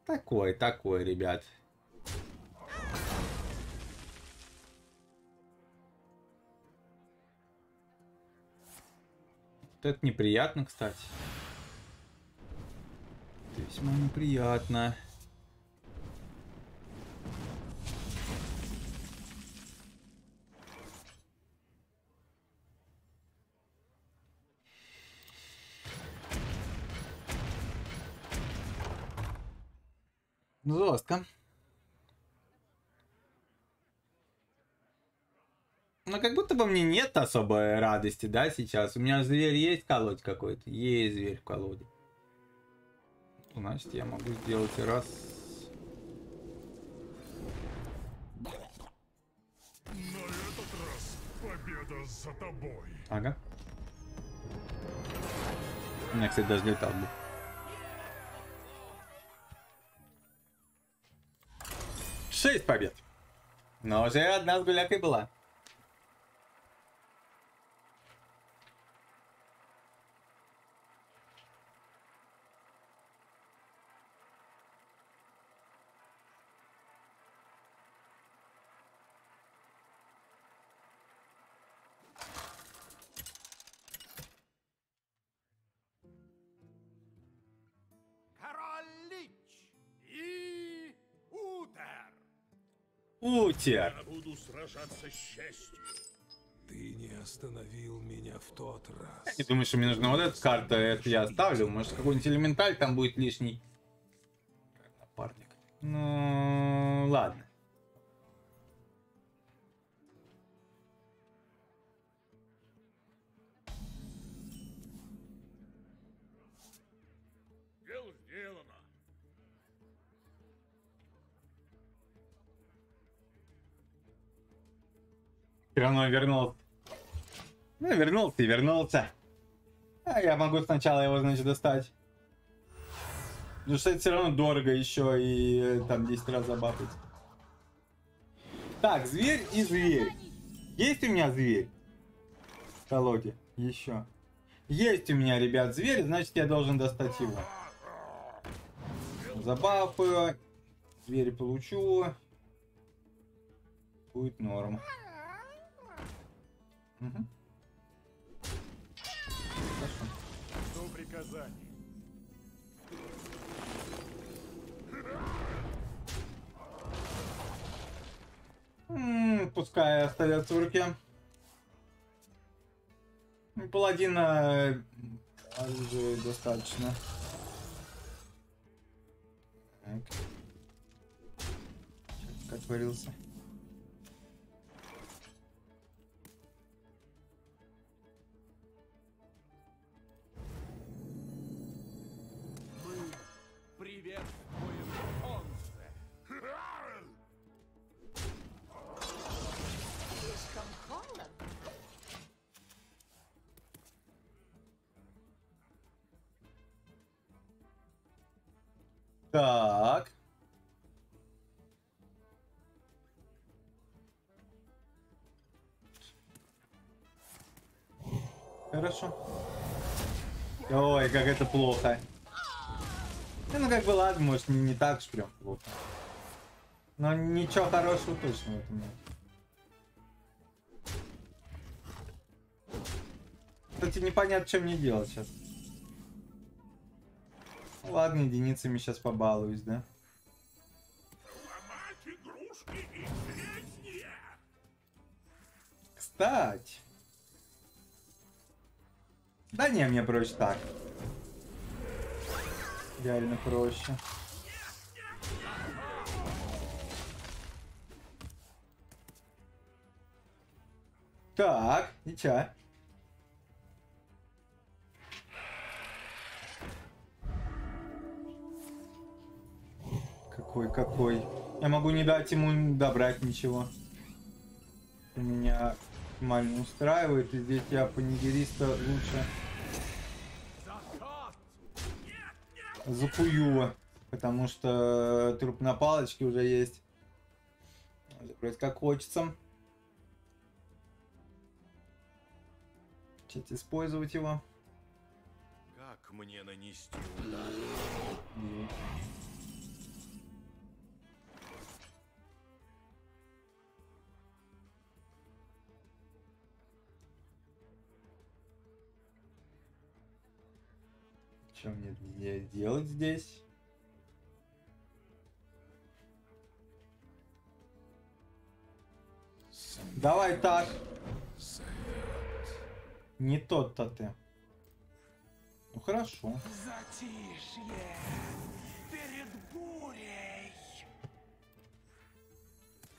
Такое, такое, ребят. Вот это неприятно, кстати. Это весьма неприятно. Жестко. Ну, как будто бы мне нет особой радости, да, сейчас. У меня зверь есть колодь какой-то? Есть зверь в колоде. Значит, я могу сделать раз. На этот раз победа за тобой. Ага. У меня, кстати, даже летал бы. Шесть побед. Но уже одна с гулякой была. Утер. Я буду сражаться с честью. Ты не остановил меня в тот раз. Не думаю, что мне нужна вот эта карта, это я оставлю. Может, какой-нибудь элементаль там будет лишний. Напарник. Ну, ладно. Все равно вернулся. Ну, вернулся и вернулся. А я могу сначала его, значит, достать. Потому что это все равно дорого еще и э, там 10 раз забапать. Так, зверь и зверь. Есть у меня зверь? Колоде. Еще. Есть у меня, ребят, зверь, значит я должен достать его. Забафаю. Зверь получу. Будет норм. Угу. Хорошо. Жду приказаний. Пускай остается в руке. Паладина э, оружия достаточно. Так. Как варился. Приветствуем солнце. Слишком холодно. Так. Хорошо. Ой, как это плохо. Ну, как бы ладно, может, не, не так уж прям плохо. Но ничего хорошего точно в этом нет. Кстати, непонятно, что мне делать сейчас. Ну, Ладно, единицами сейчас побалуюсь, да? Кстати. Да не, мне проще так. Реально проще. Так, и? Какой, какой? Я могу не дать ему добрать ничего. У меня нормально устраивает, и здесь я панигериста лучше запую, потому что труп на палочке уже есть. Забрать как хочется. Начать использовать его. Как мне нанести удар? Что мне де- делать здесь? Давай так. Не тот-то ты. Ну хорошо. Затишье перед бурей.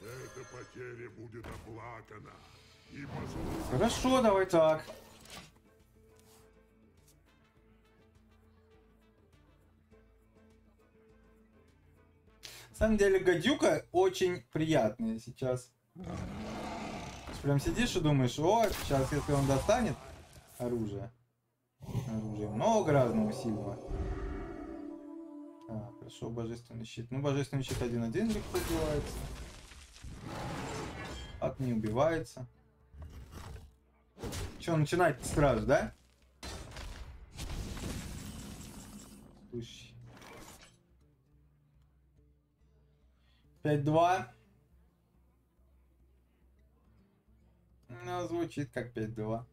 Эта потеря будет оплакана. И Хорошо, давай так. Самом деле, гадюка очень приятная сейчас. Прям сидишь и думаешь, о, сейчас, если он достанет оружие. Оружие много разного сильного. Так, хорошо, божественный щит. Ну, божественный щит 1-1 легко убивается. От не убивается. Че, начинать сразу, да? Слушай. 5-2. Ну, звучит как 5-2.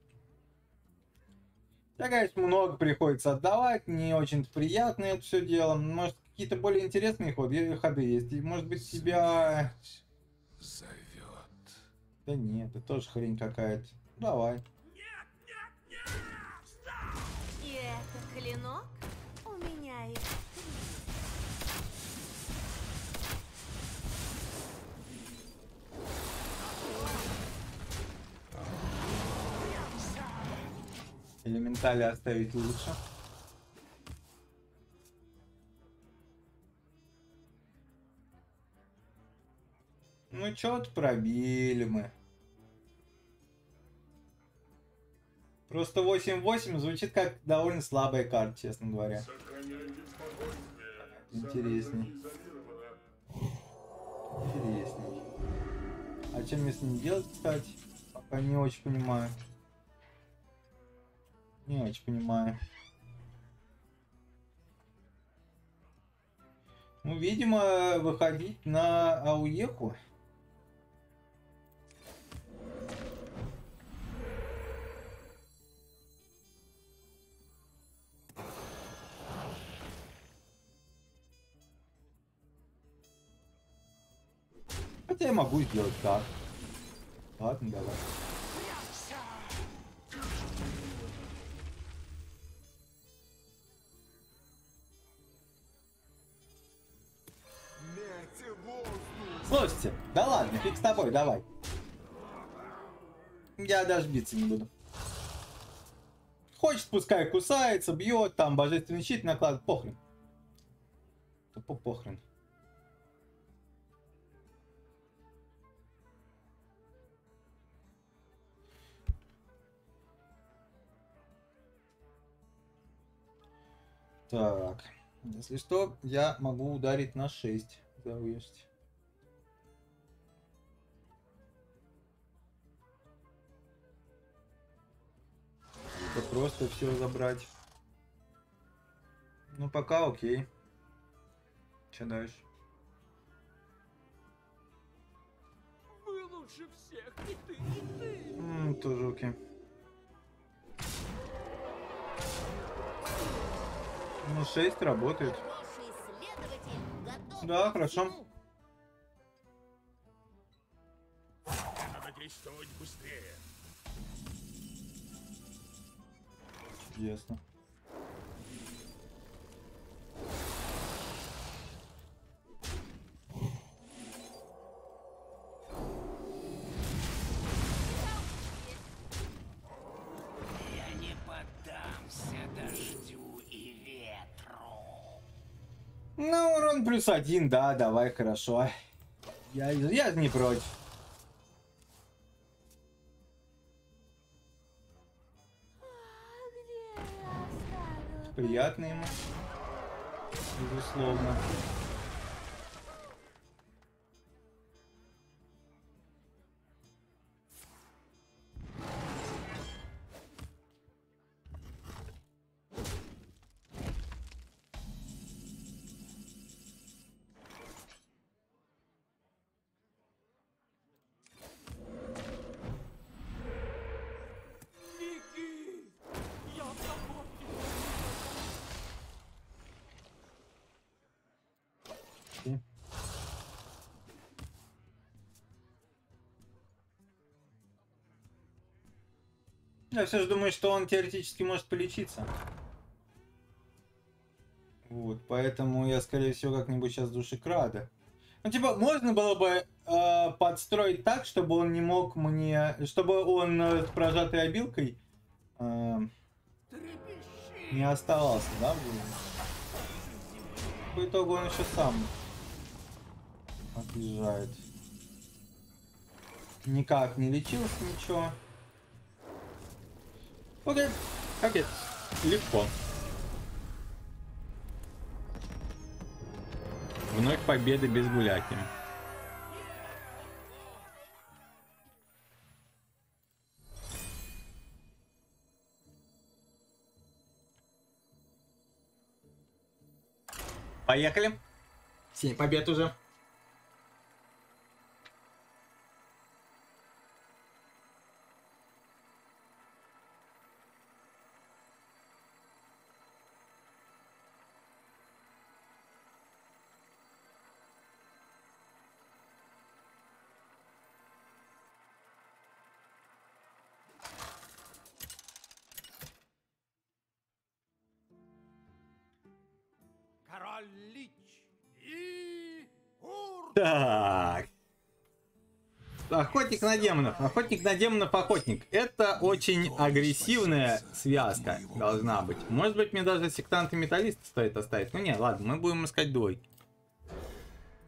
Я, конечно, много приходится отдавать, не очень приятно это все дело. Может, какие-то более интересные ходы, ходы есть. И, может быть, тебя... Зовет. Да нет, это тоже хрень какая-то. Давай. И это клинок? Элементали оставить лучше. Ну, чё-то пробили мы. Просто 8-8 звучит как довольно слабая карта, честно говоря. Интересней. Интересней. А чем мне с делать, кстати? Пока не очень понимаю. Не очень понимаю. Ну, видимо, выходить на Ауеху. Хотя я могу сделать так. Ладно, давай. Слушайте, да ладно, фиг с тобой, давай. Я даже биться не буду. Хочет, пускай кусается, бьет, там божественный щит накладывает, похрен. Тупо похрен. Так, если что, я могу ударить на 6 за Это просто все забрать. Ну пока окей. Че дальше? Вы лучше всех, и ты, и ты. М, тоже окей. Ну 6 работает. Да, хорошо. Надо действовать быстрее. Чудесно. Я не поддамся дождю и ветру. Ну, урон плюс один, да, давай, хорошо. Я, я не против. Приятно ему. Безусловно. Я все же думаю, что он теоретически может полечиться. Вот, поэтому я, скорее всего, как-нибудь сейчас душекрада. Ну, типа, можно было бы э, подстроить так, чтобы он не мог мне... Чтобы он э, с прожатой обилкой э, не оставался, да, городе? По итогу он еще сам отъезжает. Никак не лечился, ничего. Окей. Окей. Легко. Вновь победы без гуляки. Поехали. Семь побед уже. Демонов. Охотник на демонов, охотник. Это очень агрессивная связка должна быть. Может быть, мне даже сектант и металлист стоит оставить. Ну не, ладно, мы будем искать двойки.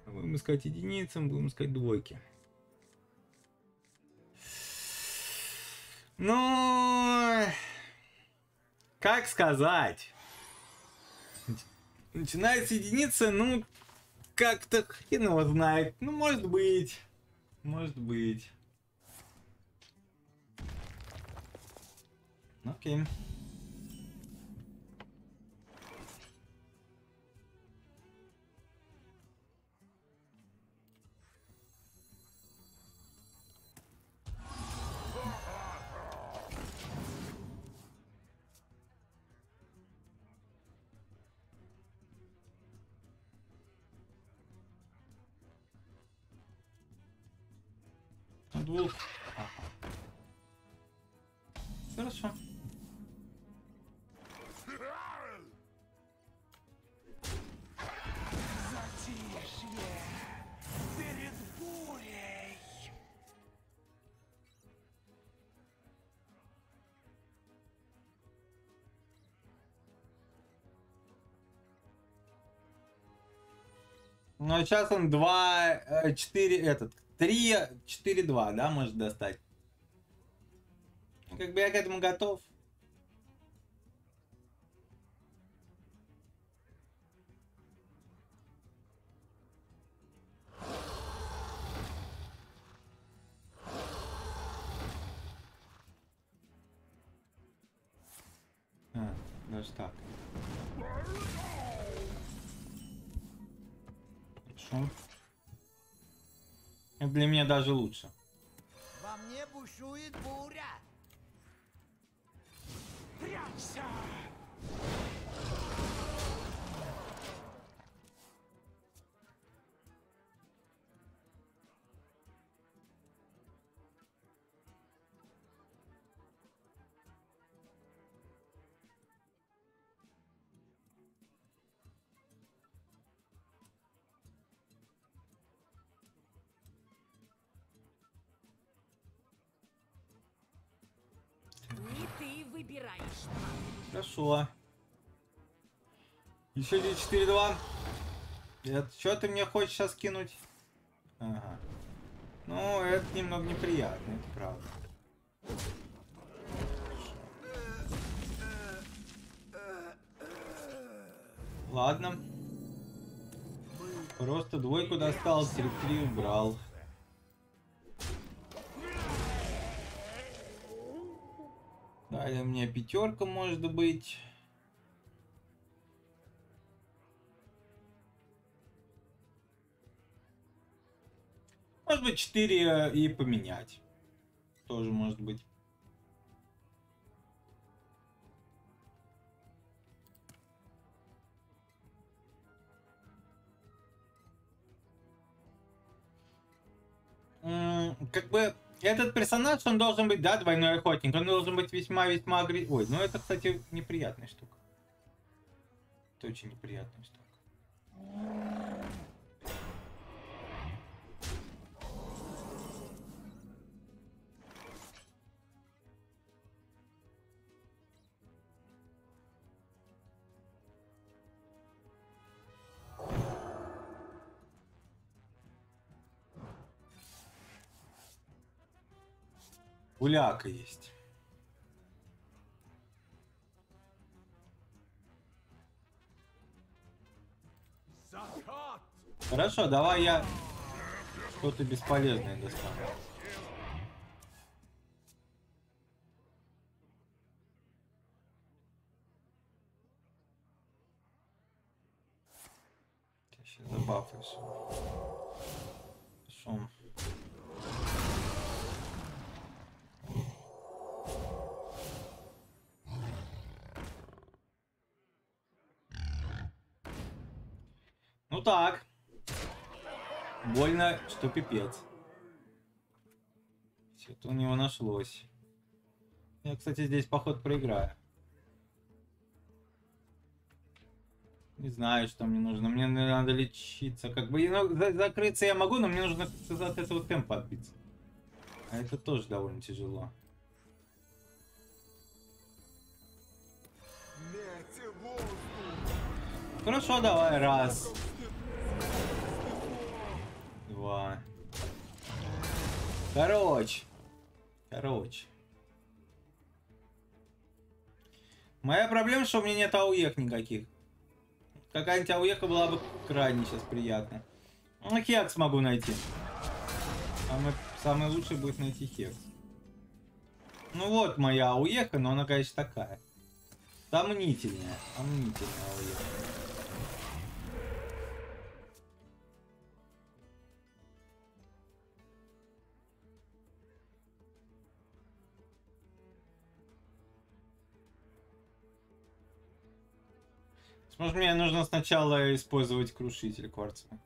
Будем искать единицы, будем искать двойки. Ну, как сказать? Начинается единица, ну, как-то хрен его знает. Ну, может быть. Может быть. Окей. Ну, а сейчас он 2, 4, этот, 3, 4, 2, да, может достать. Ну, Как бы я к этому готов. Даже лучше. Во мне бушует буря. Прячься! Хорошо. Еще 4-2. Это что ты мне хочешь сейчас кинуть? Ага. Ну, это немного неприятно, это правда. Ладно. Просто двойку достал, 3 убрал. Далее у меня пятерка может быть. Может быть 4 и поменять. Тоже может быть. Как бы этот персонаж, он должен быть, да, двойной охотник, он должен быть весьма-весьма агри... Ой, ну это, кстати, неприятная штука. Это очень неприятная штука. Гуляка есть. Хорошо, давай я что-то бесполезное достану. Сейчас забафаюсь. Шум. Ну так. Больно, что пипец. Что-то у него нашлось. Я, кстати, здесь поход проиграю. Не знаю, что мне нужно. Мне надо лечиться. Как бы ну, за- закрыться я могу, но мне нужно от этого темпа отбиться. А это тоже довольно тяжело. Хорошо, давай. Раз. Два. Короче. Короче. Моя проблема, что у меня нет ауех никаких. Какая-нибудь ауеха была бы крайне сейчас приятно. Ну, хекс могу найти. Самый, самый лучший будет найти хекс. Ну вот моя ауеха, но она, конечно, такая. Сомнительная. Сомнительная ауеха. Может, мне нужно сначала использовать крушитель кварцевый.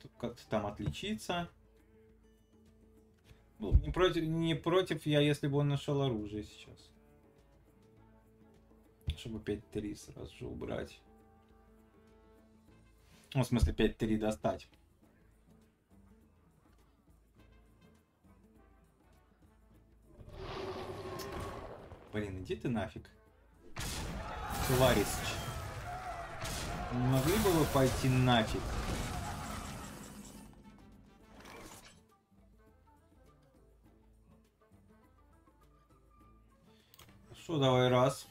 Тут как-то там отличиться. Ну, не против, не против я, если бы он нашел оружие сейчас. Чтобы 5-3 сразу же убрать. Ну, в смысле 5-3 достать. Блин, иди ты нафиг. Товарищ. Не могли бы вы пойти нафиг? Что, давай раз.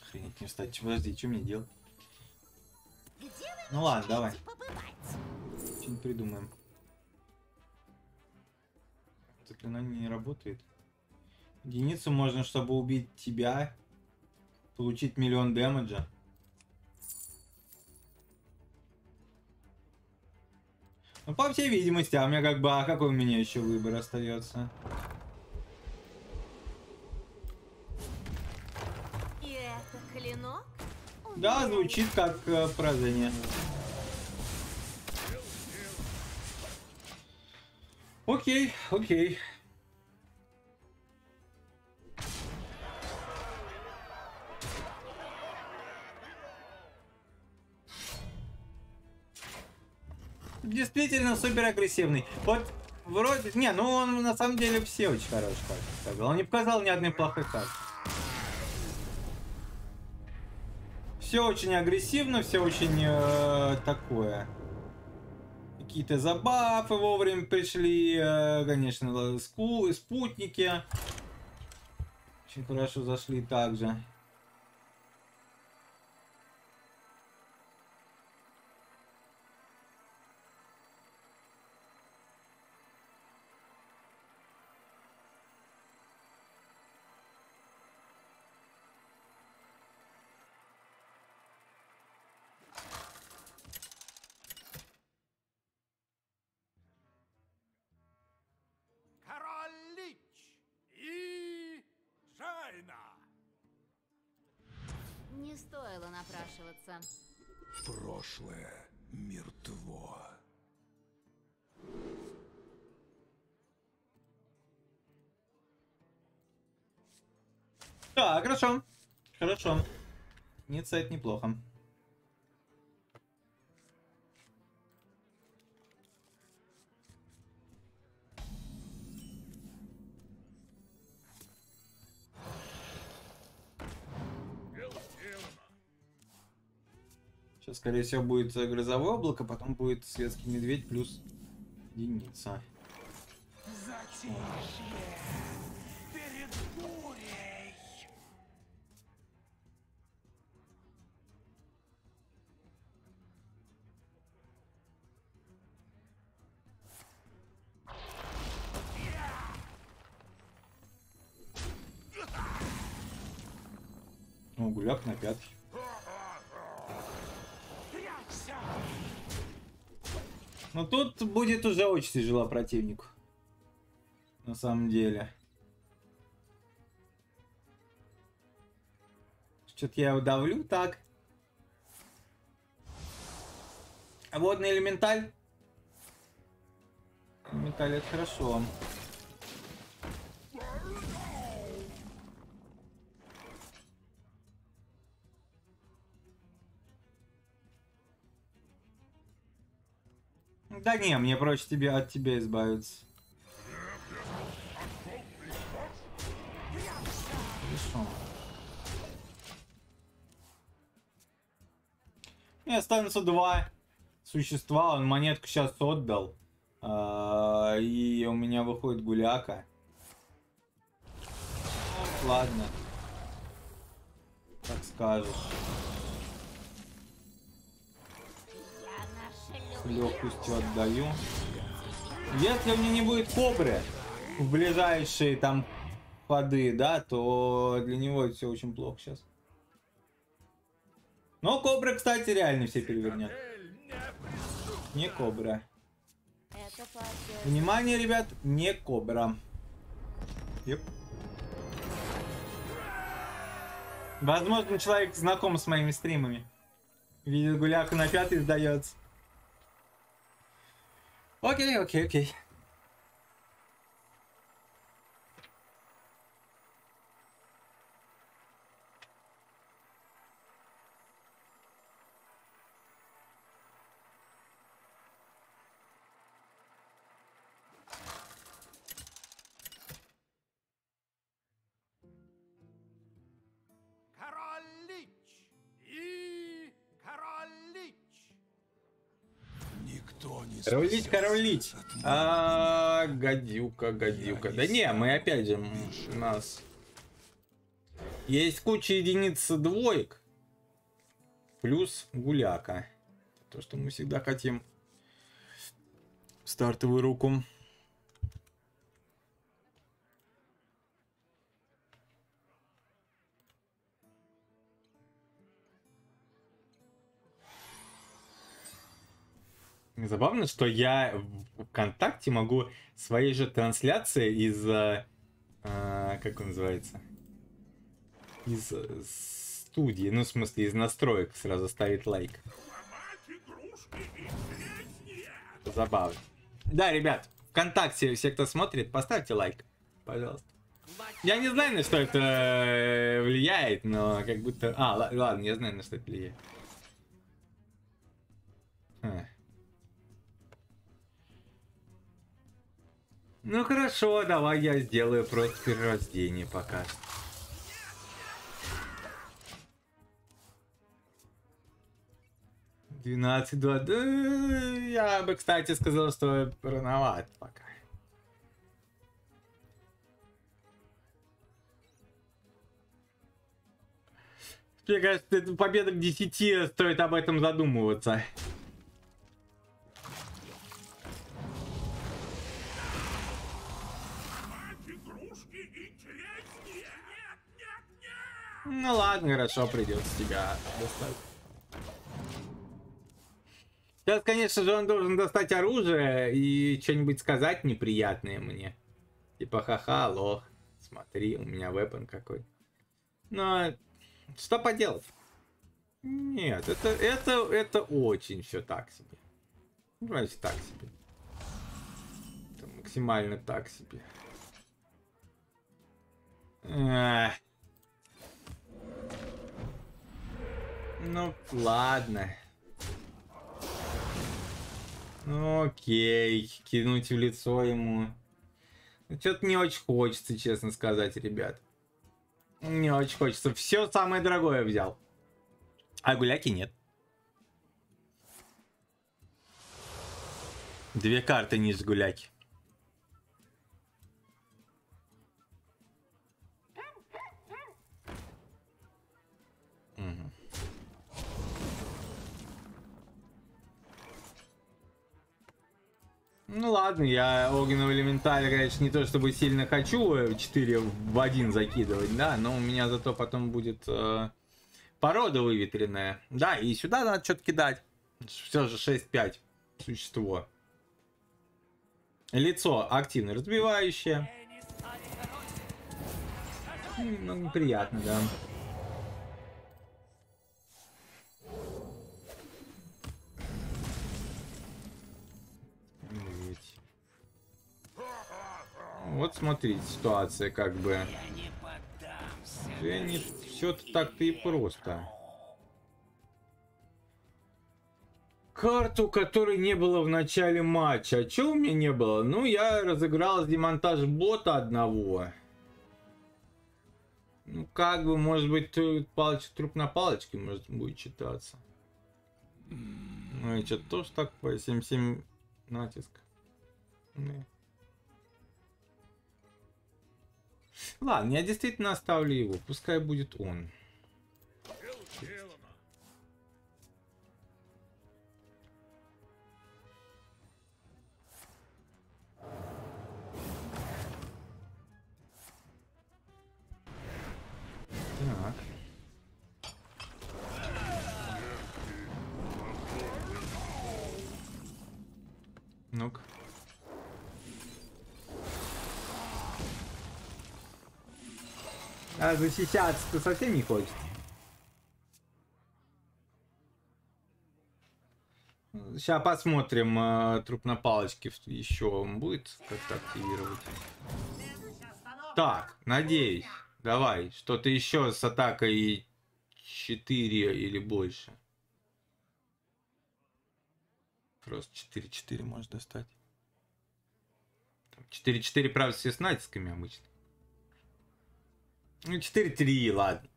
Охренеть не встать. Подожди, что мне делать? Ну ладно, давай. Что-нибудь придумаем. Заклинание не работает. Единицу можно, чтобы убить тебя, получить миллион дэмэджа. Ну, по всей видимости, а у меня как бы, а какой у меня еще выбор остается? И это клинок? Да, звучит как э, поражение. Окей, окей. Действительно супер агрессивный. Вот вроде... Не, ну он на самом деле все очень карты показал. Он не показал ни одной плохой карты. Все очень агрессивно, все очень э, такое. Какие-то забафы вовремя пришли, э, конечно, спутники. Очень хорошо зашли также. Так, хорошо. Хорошо. Нет, это неплохо. Сейчас, скорее всего, будет грозовое облако, потом будет светский медведь плюс единица. Затишье Ну, гуляк на. Прячься. Но тут будет уже очень тяжело противнику. На самом деле. Что-то я его давлю так. Водный элементаль. Элементаль это хорошо. Да не, мне проще тебе от тебя избавиться. Хорошо. Мне останется два существа. Он монетку сейчас отдал. А, и у меня выходит гуляка. Ладно. Как скажешь. Легкостью отдаю. Если у меня не будет кобры в ближайшие там ходы, да, то для него все очень плохо сейчас. Но кобра, кстати, реально все перевернет. Не кобра. Внимание, ребят, не кобра. Еп. Возможно, человек знаком с моими стримами. Видит гуляку на пятый сдается. Окей, окей, окей. От моих А, гадюка, гадюка. Да не мы опять же, у нас есть куча единиц двоек. Плюс гуляка. То, что мы всегда хотим. Стартовую руку. Забавно, что я в ВКонтакте могу своей же трансляции из... э, а, как он называется? Из э, студии, ну, в смысле, из настроек сразу ставить лайк. Забавно. Да, ребят, ВКонтакте все, кто смотрит, поставьте лайк, пожалуйста. Я не знаю, на что это э, влияет, но как будто... А, ла- ладно, я знаю, на что это влияет. А. Ну хорошо, давай я сделаю просто перерождение пока. Двенадцать, два... Я бы, кстати, сказал, что рановат пока. Мне кажется, победа к 10 стоит об этом задумываться. Ну ладно, хорошо, придется тебя достать. Сейчас, конечно же, он должен достать оружие и что-нибудь сказать неприятное мне. Типа, ха-ха, лох, смотри, у меня вепон какой. Но что поделать? Нет, это, это, это очень все так себе. Ну, Давайте так себе. Это максимально так себе. Эх. Ну, ладно. Ну, окей, кинуть в лицо ему. Что-то не очень хочется, честно сказать, ребят. Не очень хочется. Все самое дорогое взял. А гуляки нет. Две карты ниже гуляки. Ну ладно, я огненного элементаля, конечно, не то чтобы сильно хочу 4 в 1 закидывать, да, но у меня зато потом будет э, порода выветренная. Да, и сюда надо что-то кидать. Все же 6-5 существо. Лицо активно разбивающее. Ну, приятно, да. Вот смотрите, ситуация как бы. Уже не все так-то и просто. Карту, которой не было в начале матча. А чего у меня не было? Ну, я разыграл демонтаж бота одного. Ну, как бы, может быть, тут палоч... труп на палочке может будет читаться. Ну, и что тоже так по 7-7 натиск. Ну. Ладно, я действительно оставлю его. Пускай будет он. Так. Ну-ка. А защищаться-то совсем не хочет. Сейчас посмотрим, э, труп на палочке еще он будет как-то активировать. Так, надеюсь. Давай, что-то еще с атакой 4 или больше. Просто 4-4 можешь достать. 4-4, правда, все с натисками обычно. Ну, 4-3, ладно.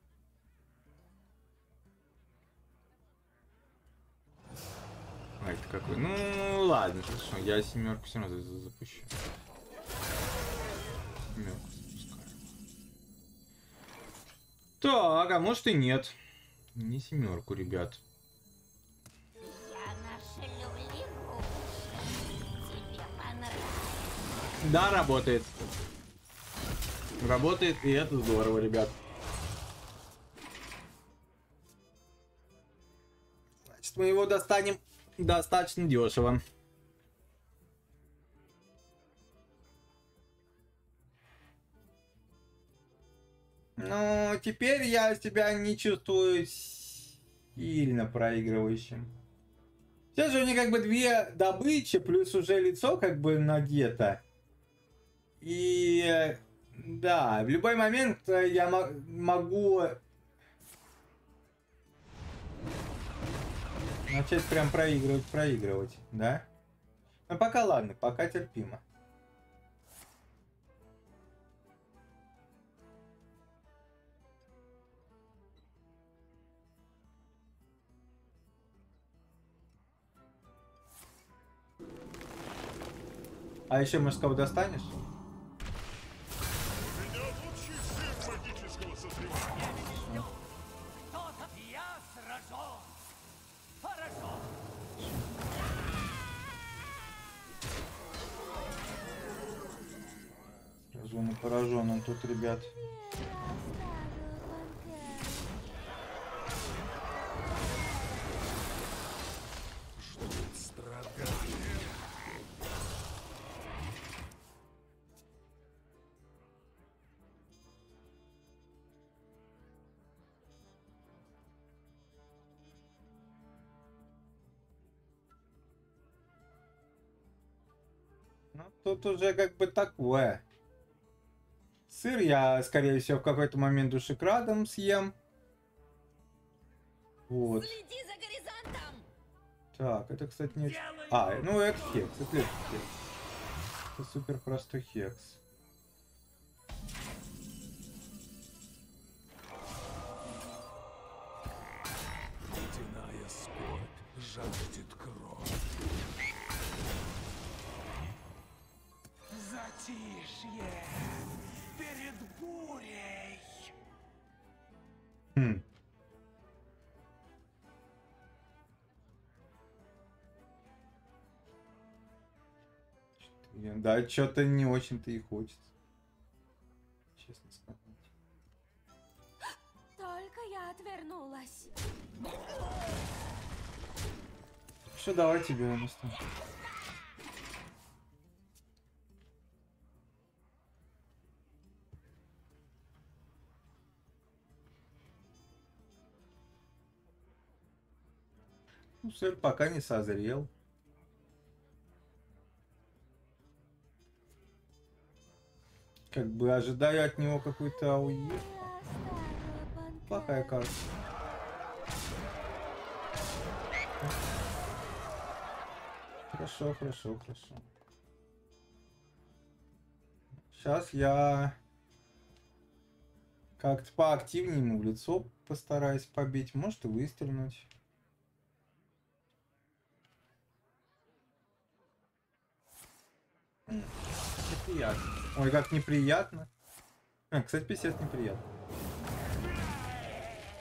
А это какой? Ну, ладно, хорошо. Я семерку все равно за- за- запущу. Семерку запускаю. Так, а может и нет. Не семерку, ребят. Да, работает. Работает, и это здорово, ребят. Значит, мы его достанем достаточно дешево. Ну, теперь я себя не чувствую сильно проигрывающим. Сейчас же у них как бы две добычи, плюс уже лицо как бы надето. И да, в любой момент э, я мо- могу начать прям проигрывать, проигрывать, да? Ну пока ладно, пока терпимо. А еще мужского достанешь? Поражен и поражен он тут, ребят. Ну, тут уже как бы такое. Сыр я, скорее всего, в какой-то момент душекрадом съем. Вот. Следи за горизонтом. Так, это, кстати, не очень... А, ну это хекс, это легкий хекс. Это супер простой хекс. Ледяная скорбь жаждет Хм. Да, что-то не очень-то и хочется. Честно сказать. Только я отвернулась. Что, давай тебе место. Ну, сыр пока не созрел. Как бы ожидаю от него какой-то ауе. Плохая карта. Хорошо, хорошо, хорошо. Сейчас я как-то поактивнее ему в лицо постараюсь побить. Может и выстрелить. Неприятно. Ой, как неприятно. А, кстати, писец неприятно.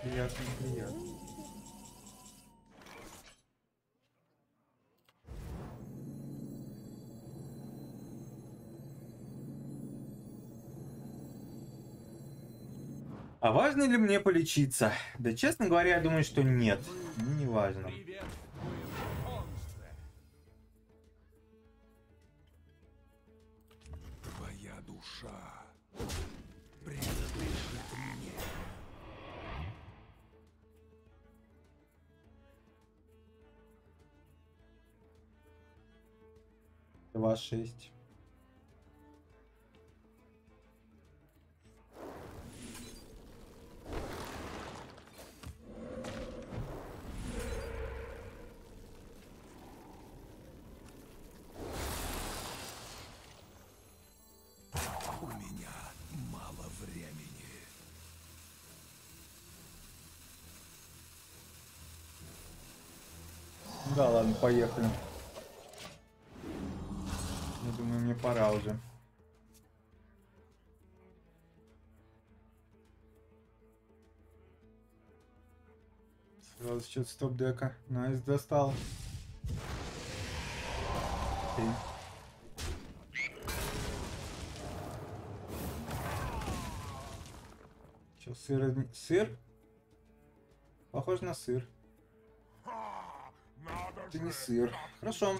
Приятно, приятно. А важно ли мне полечиться? Да, честно говоря, я думаю, что нет. Не важно. Приветствуем 2-6. У меня мало времени. Да, ладно, поехали. Пора уже. Сразу счет стоп дека. Найс достал. Окей. Че, сыр? Сыр? Похож на сыр. Это не сыр. Хорошо.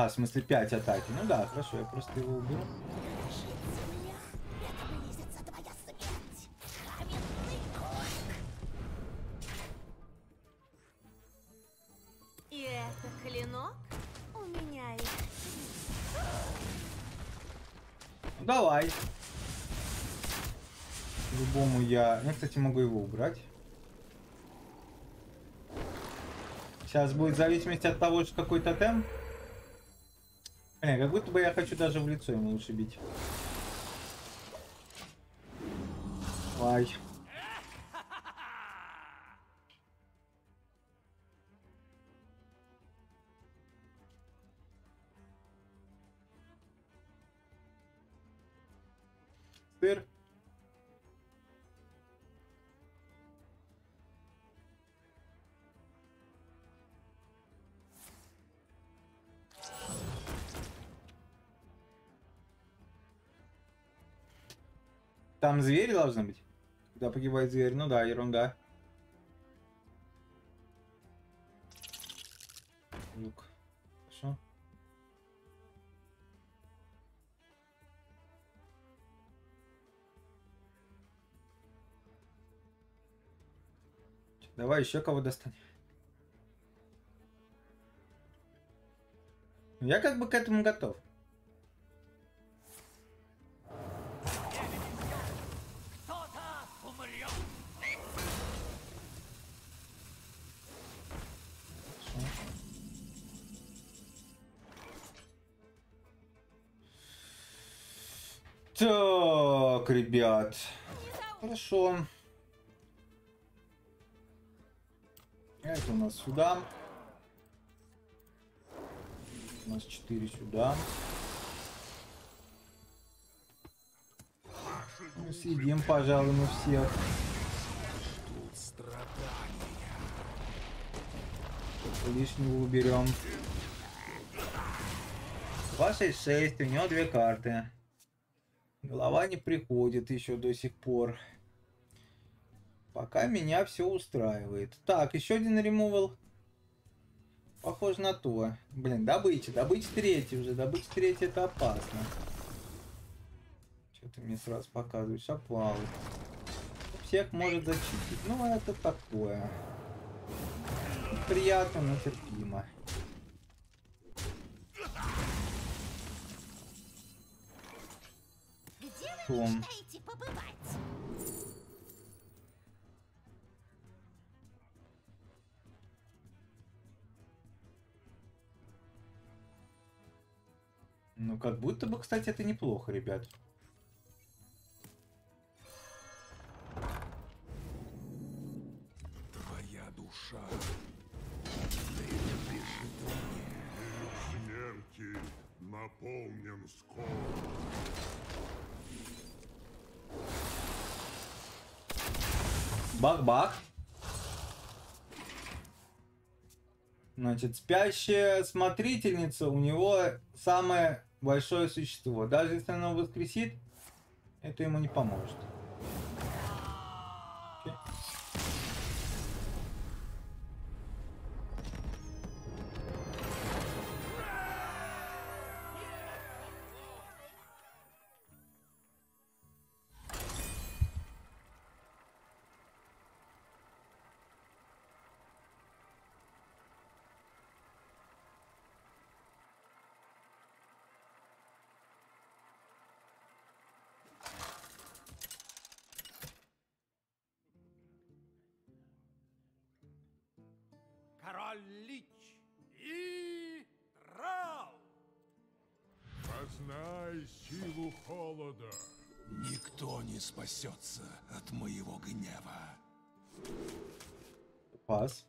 А, в смысле 5 атаки. Ну да, хорошо, я просто его уберу. Близится твоя смерть. Каменный кулак. И это клинок? У меня есть. Ну давай. Любому я... Я, кстати, могу его убрать. Сейчас будет в зависимости от того, что какой тотем. Блин, как будто бы я хочу даже в лицо ему лучше бить. Ай. Там звери должны быть? Когда погибает зверь, ну да, ерунда. Лук. Хорошо. Давай еще кого достанем. Я как бы к этому готов. Так, ребят. Хорошо. Это у нас сюда. У нас 4 сюда. Ну, съедим, пожалуй, мы всех. Страдания. Лишнего уберем. 2, 6, 6. У него две карты. Голова не приходит еще до сих пор. Пока меня все устраивает. Так, еще один ремувал. Похоже на то. Блин, добыча. Добыть третий уже. Добыть третий это опасно. Что ты мне сразу показываешь? Оплавы. Всех может зачистить. Ну, это такое. Приятно, но терпимо. Побывать? Ну, как будто бы, кстати, это неплохо, ребят. Твоя душа принадлежит мне. Смерти наполнен скорбь. Бах-бах. Значит, спящая смотрительница у него самое большое существо. Даже если оно воскресит, это ему не поможет. Холода. Никто не спасется от моего гнева. Пас.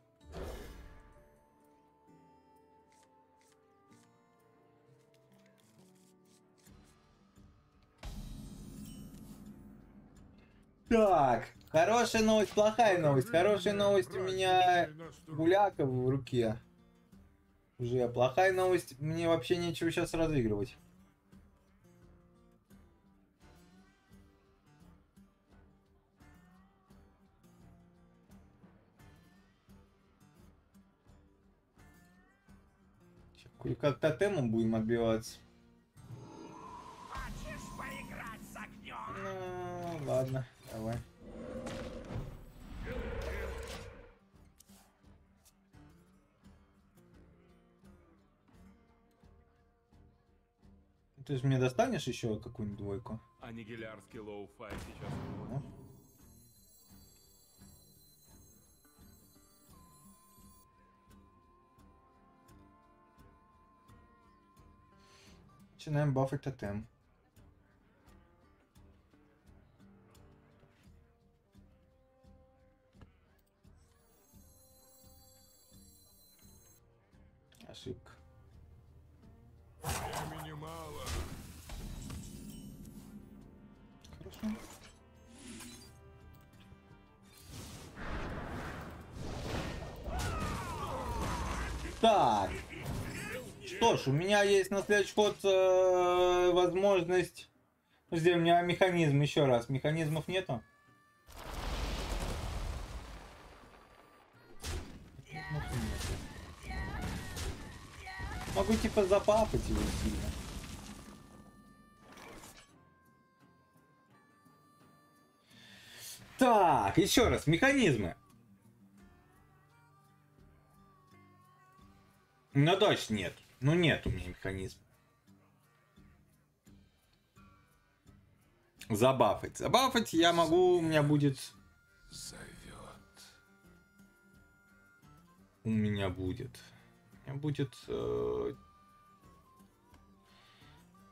Так, хорошая новость, плохая новость. Хорошая новость у меня гуляка в руке. Уже плохая новость, мне вообще нечего сейчас разыгрывать. Как тотемом будем огнем? Ну, ладно, давай. Ты же мне достанешь еще какую-нибудь двойку? Аннигилярский лоу-фай сейчас. Ну. Начинаем бафать тотем. Ошибка. Времени мало. Хорошо. Так. Что ж, у меня есть на следующий ход э, возможность... Подожди, у меня механизм еще раз. Механизмов нету? Могу типа запапать его сильно. Так, еще раз, механизмы. Ну точно нет. Ну нет у меня механизма. Забафать. Забафать я могу, у меня будет... Зовет. У меня будет. У меня будет... э,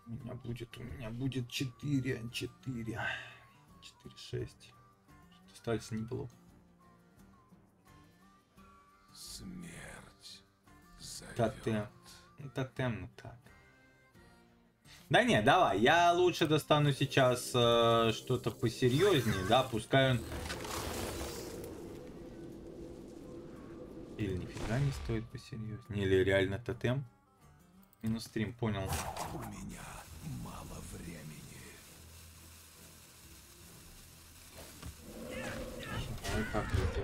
У меня будет, у меня будет 4, 4, 4, 6. Остается неплохо. Смерть. Зовет. Ну, Тотем, ну так. Да не, давай, я лучше достану сейчас э, что-то посерьезнее, да, пускай он... Или нифига не стоит посерьезнее, или реально тотем. Минус стрим, понял. У меня мало времени. Ой, как это.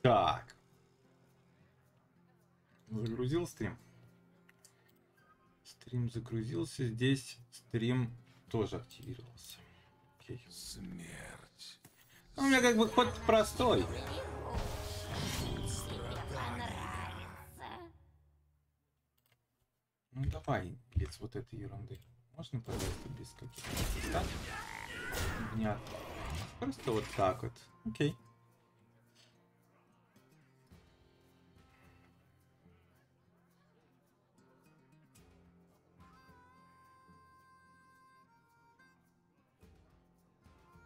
Так. Загрузил стрим. Стрим загрузился. Здесь стрим тоже активировался. Окей. Смерть. Ну, у меня как бы ход простой. Ну давай, без вот этой ерунды. Можно, пожалуйста, без каких-то. Просто вот так вот. Окей.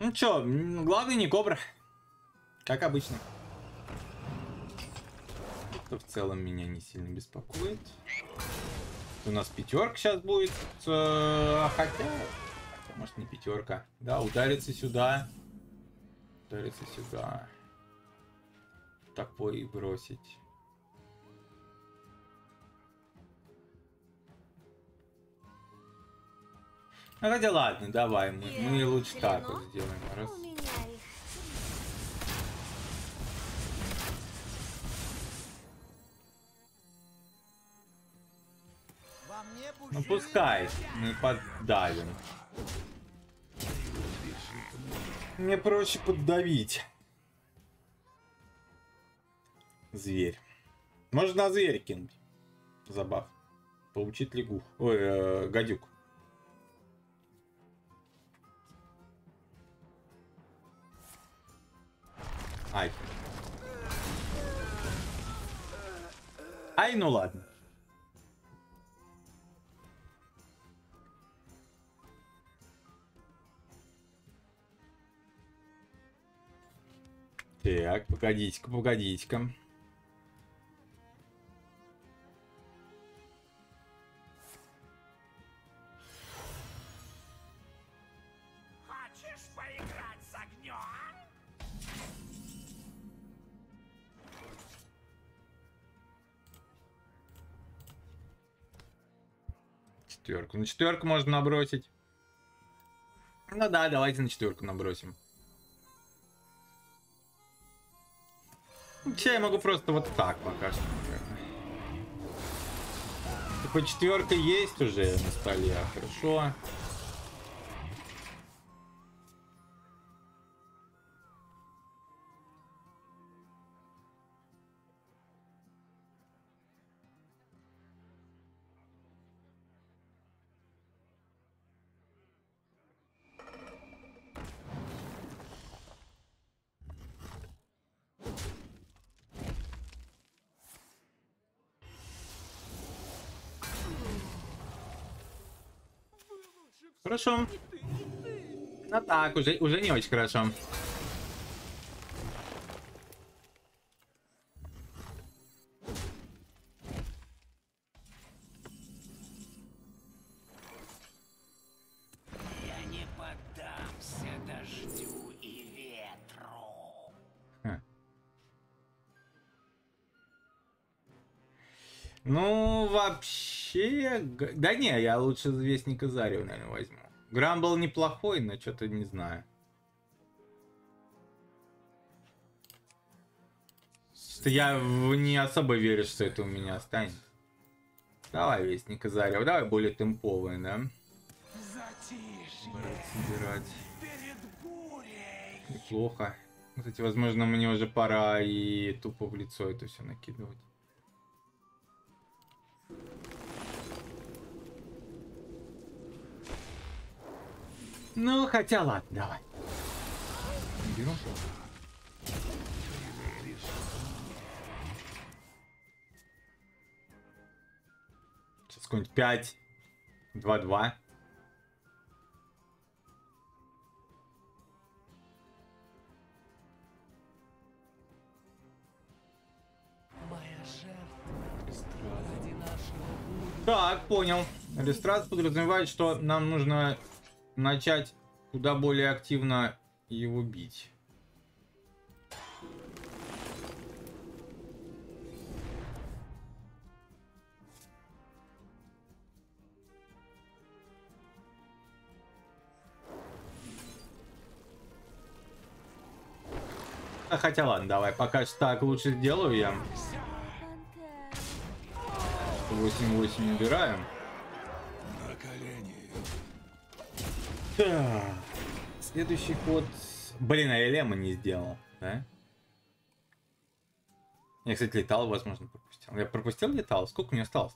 Ну чё, главный не кобра. Как обычно. Это в целом меня не сильно беспокоит. У нас пятерка сейчас будет. э, хотя, хотя, может не пятерка. Да, ударится сюда. Ударится сюда. Такой и бросить. Ну хотя ладно, давай, мы, мы лучше так вот сделаем. Раз. Ну пускай мы поддавим. Мне проще поддавить. Зверь. Можно на зверя кинуть. Забав. Получить лягух. Ой, э, гадюк. Ай. Ай, ну ладно. Так, погодите-ка, погодите-ка. Четверку. На четверку можно набросить. Ну да, давайте на четверку набросим. Че я могу просто вот так пока что. Типа четверка есть уже на столе, хорошо. Хорошо. Ну так, уже, уже не очень хорошо. Да не, я лучше Вестника Зарио, наверное, возьму. Грамбл неплохой, но что-то не знаю. Что я не особо верю, что это у меня останется. Давай, Вестника Зарио, давай более темповые, да? Затишье. Неплохо. Кстати, возможно, мне уже пора и тупо в лицо это все накидывать. Ну, хотя ладно, давай. Сейчас какой-нибудь 5, 2, 2. Моя жертва ради нашего будущего. Так, понял. Иллюстрация подразумевает, что нам нужно начать куда более активно его бить. А, Хотя ладно, давай, пока что так лучше сделаю я. 8-8 убираем. Следующий ход. Блин, а я лема не сделал, да? Я, кстати, летал, возможно, пропустил. Я пропустил летал? Сколько мне осталось?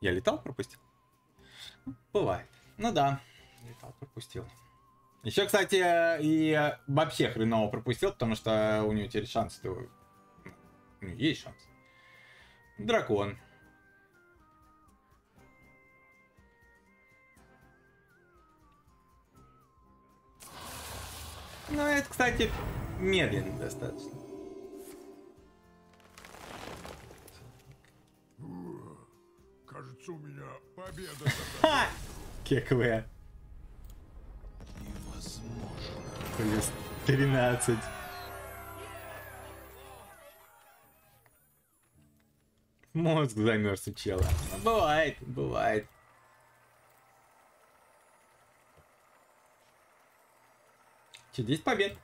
Я летал, пропустил? Ну, Бывает. Ну да, летал, пропустил. Еще, кстати, и вообще хреново пропустил, потому что у него теперь шанс. -то... Ну, есть шанс. Дракон. Ну, это, кстати, медленно достаточно. Кажется, у меня победа Ха! Невозможно. Плюс 13. Мозг замерз у чела. Бывает, бывает. че Сидись, побед.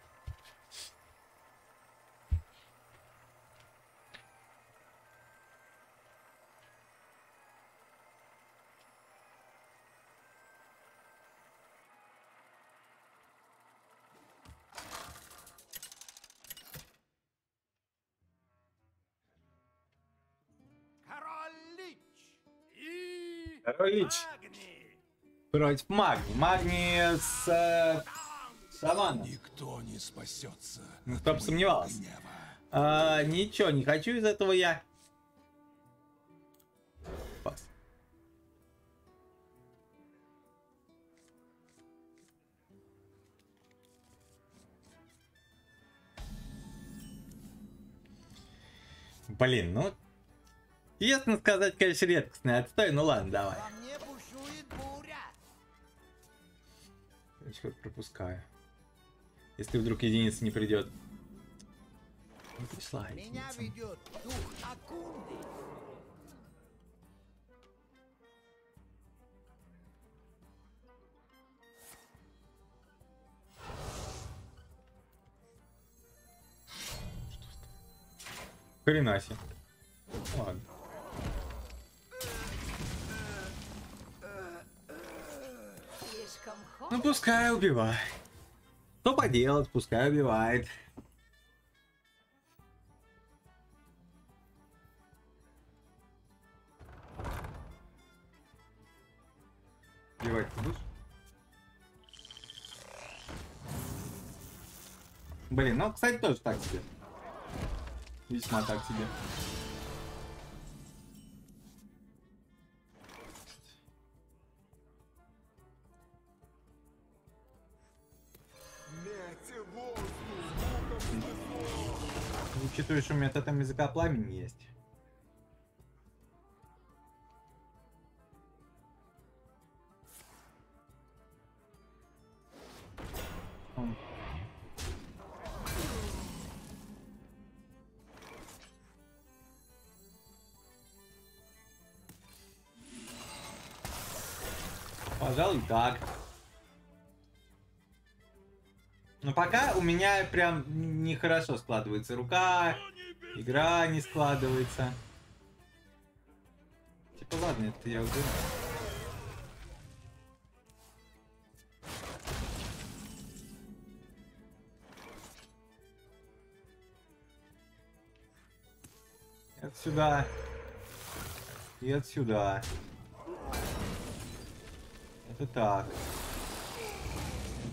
Король Лич. Против Магни. Магни с э, Шаманом. Никто не спасется. Ну, кто бы сомневался. А, ничего, не хочу из этого я. Пас. Блин, ну... Честно сказать, конечно, редкостный отстой. Ну ладно, давай. Я что-то пропускаю. Если вдруг единица не придет. Не пришла Меня единица. ведет дух Акунды. Хрена себе. Ладно. Ну пускай убивает. Что поделать, пускай убивает. Убивать ты будешь? Блин, ну, кстати, тоже так себе. Весьма так себе. Учитывая, что у меня тотем языка пламени есть. Пожалуй, так. Но пока у меня прям нехорошо складывается рука, игра не складывается. Типа ладно, это я уберу. Это сюда. И отсюда. Это так.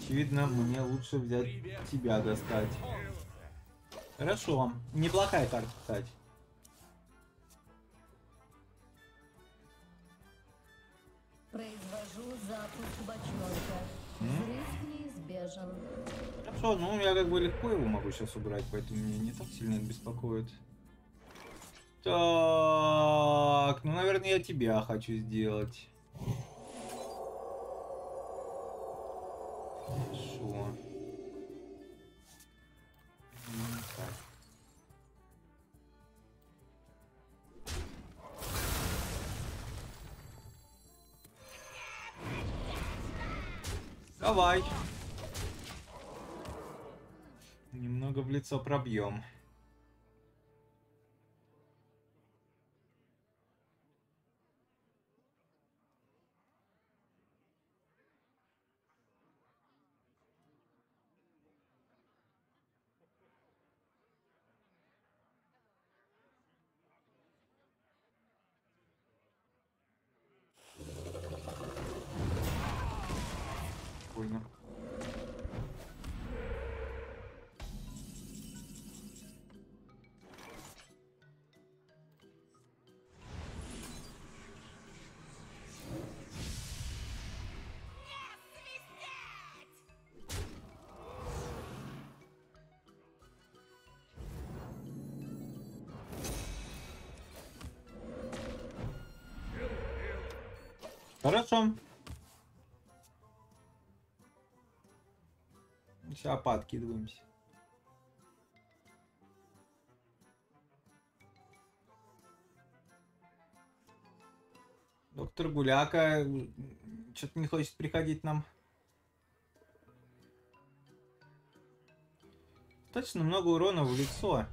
Очевидно, мне лучше взять тебя достать. Хорошо. Неплохая карта, кстати. Произвожу запуск бочонка. Неизбежен. Хорошо, ну я как бы легко его могу сейчас убрать, поэтому меня не так сильно беспокоит. Так, ну, наверное, я тебя хочу сделать. Давай. Немного в лицо пробьем. Хорошо. Сейчас подкидываемся. Доктор Гуляка что-то не хочет приходить нам. Точно много урона в лицо.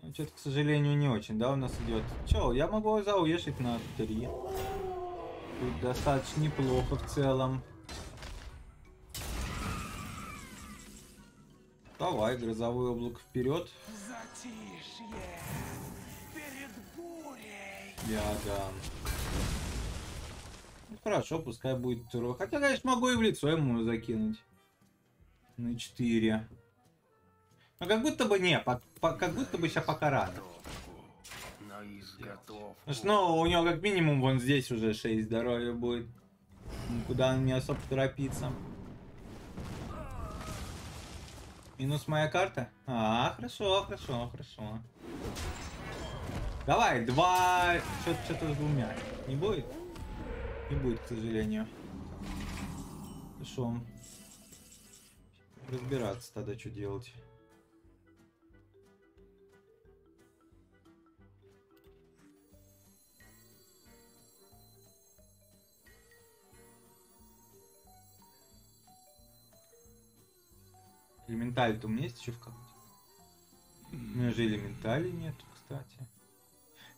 Но что-то, к сожалению, не очень, да, у нас идет. Че, я могу зауешить на 3. Тут достаточно неплохо в целом. Давай, грозовой облако вперед. Затишье перед бурей. Я дам. Ну, хорошо, пускай будет второй. Хотя, конечно, могу и в лицо ему закинуть. На 4. Но как будто бы не, по- по- как будто бы сейчас пока рано. Потому что, ну, у него как минимум вон здесь уже 6 здоровья будет. Никуда он не особо торопится. Минус моя карта? А, хорошо, хорошо, хорошо. Давай, два... Что-то что с двумя. Не будет? Не будет, к сожалению. Хорошо. Разбираться тогда, что делать. Элементаль-то у меня есть еще в колоде? У меня же элементали нету, кстати.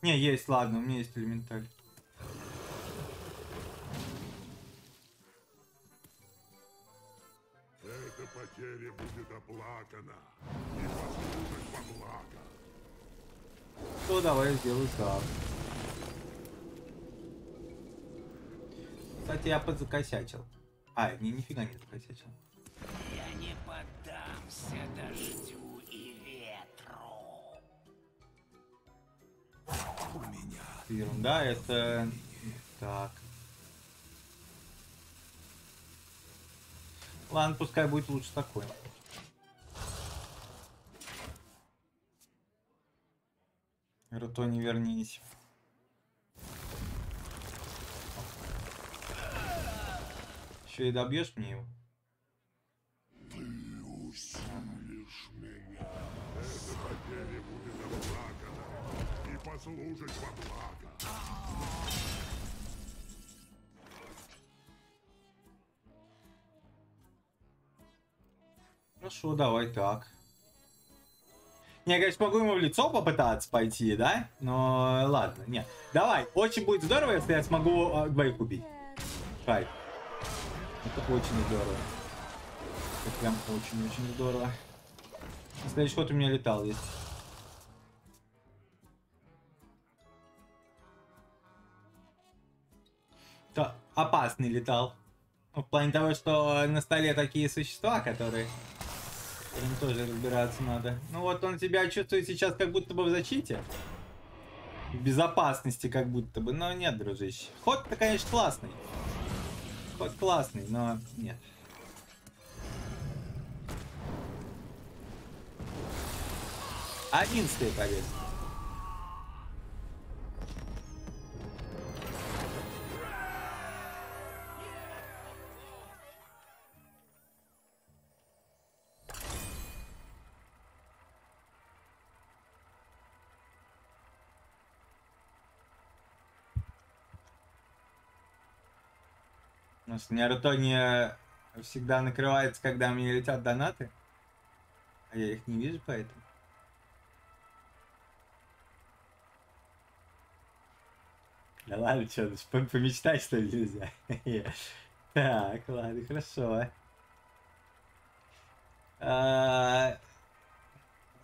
Не, есть, ладно, у меня есть элементаль. Эта потеря будет оплакана и послужит во благо. То давай я сделаю так. Кстати, я подзакосячил. А, не, нифига не закосячил. Я не поддамся дождю и ветру. У меня Ерунда, это... Так. Ладно, пускай будет лучше такой. Рутони, вернись. Еще и добьешь мне его? Усилишь меня. Эта потеря будет оплакана и послужит во благо. Хорошо, давай так. Не, конечно, могу ему в лицо попытаться пойти, да? Но ладно, нет. Давай, очень будет здорово, если я смогу а, двоих убить. Кайф. Это очень здорово. Это прям очень-очень здорово. Следующий ход у меня летал есть. То опасный летал. Ну, в плане того, что на столе такие существа, которые... Им тоже разбираться надо. Ну вот он себя чувствует сейчас как будто бы в защите. В безопасности как будто бы. Но нет, дружище. Ход-то, конечно, классный. Ход классный, но нет. Одиннадцатый победа. У Наруто не всегда накрывается, когда мне летят донаты. А я их не вижу, поэтому. Да ладно, что, помечтать что ли нельзя? Так, ладно, хорошо.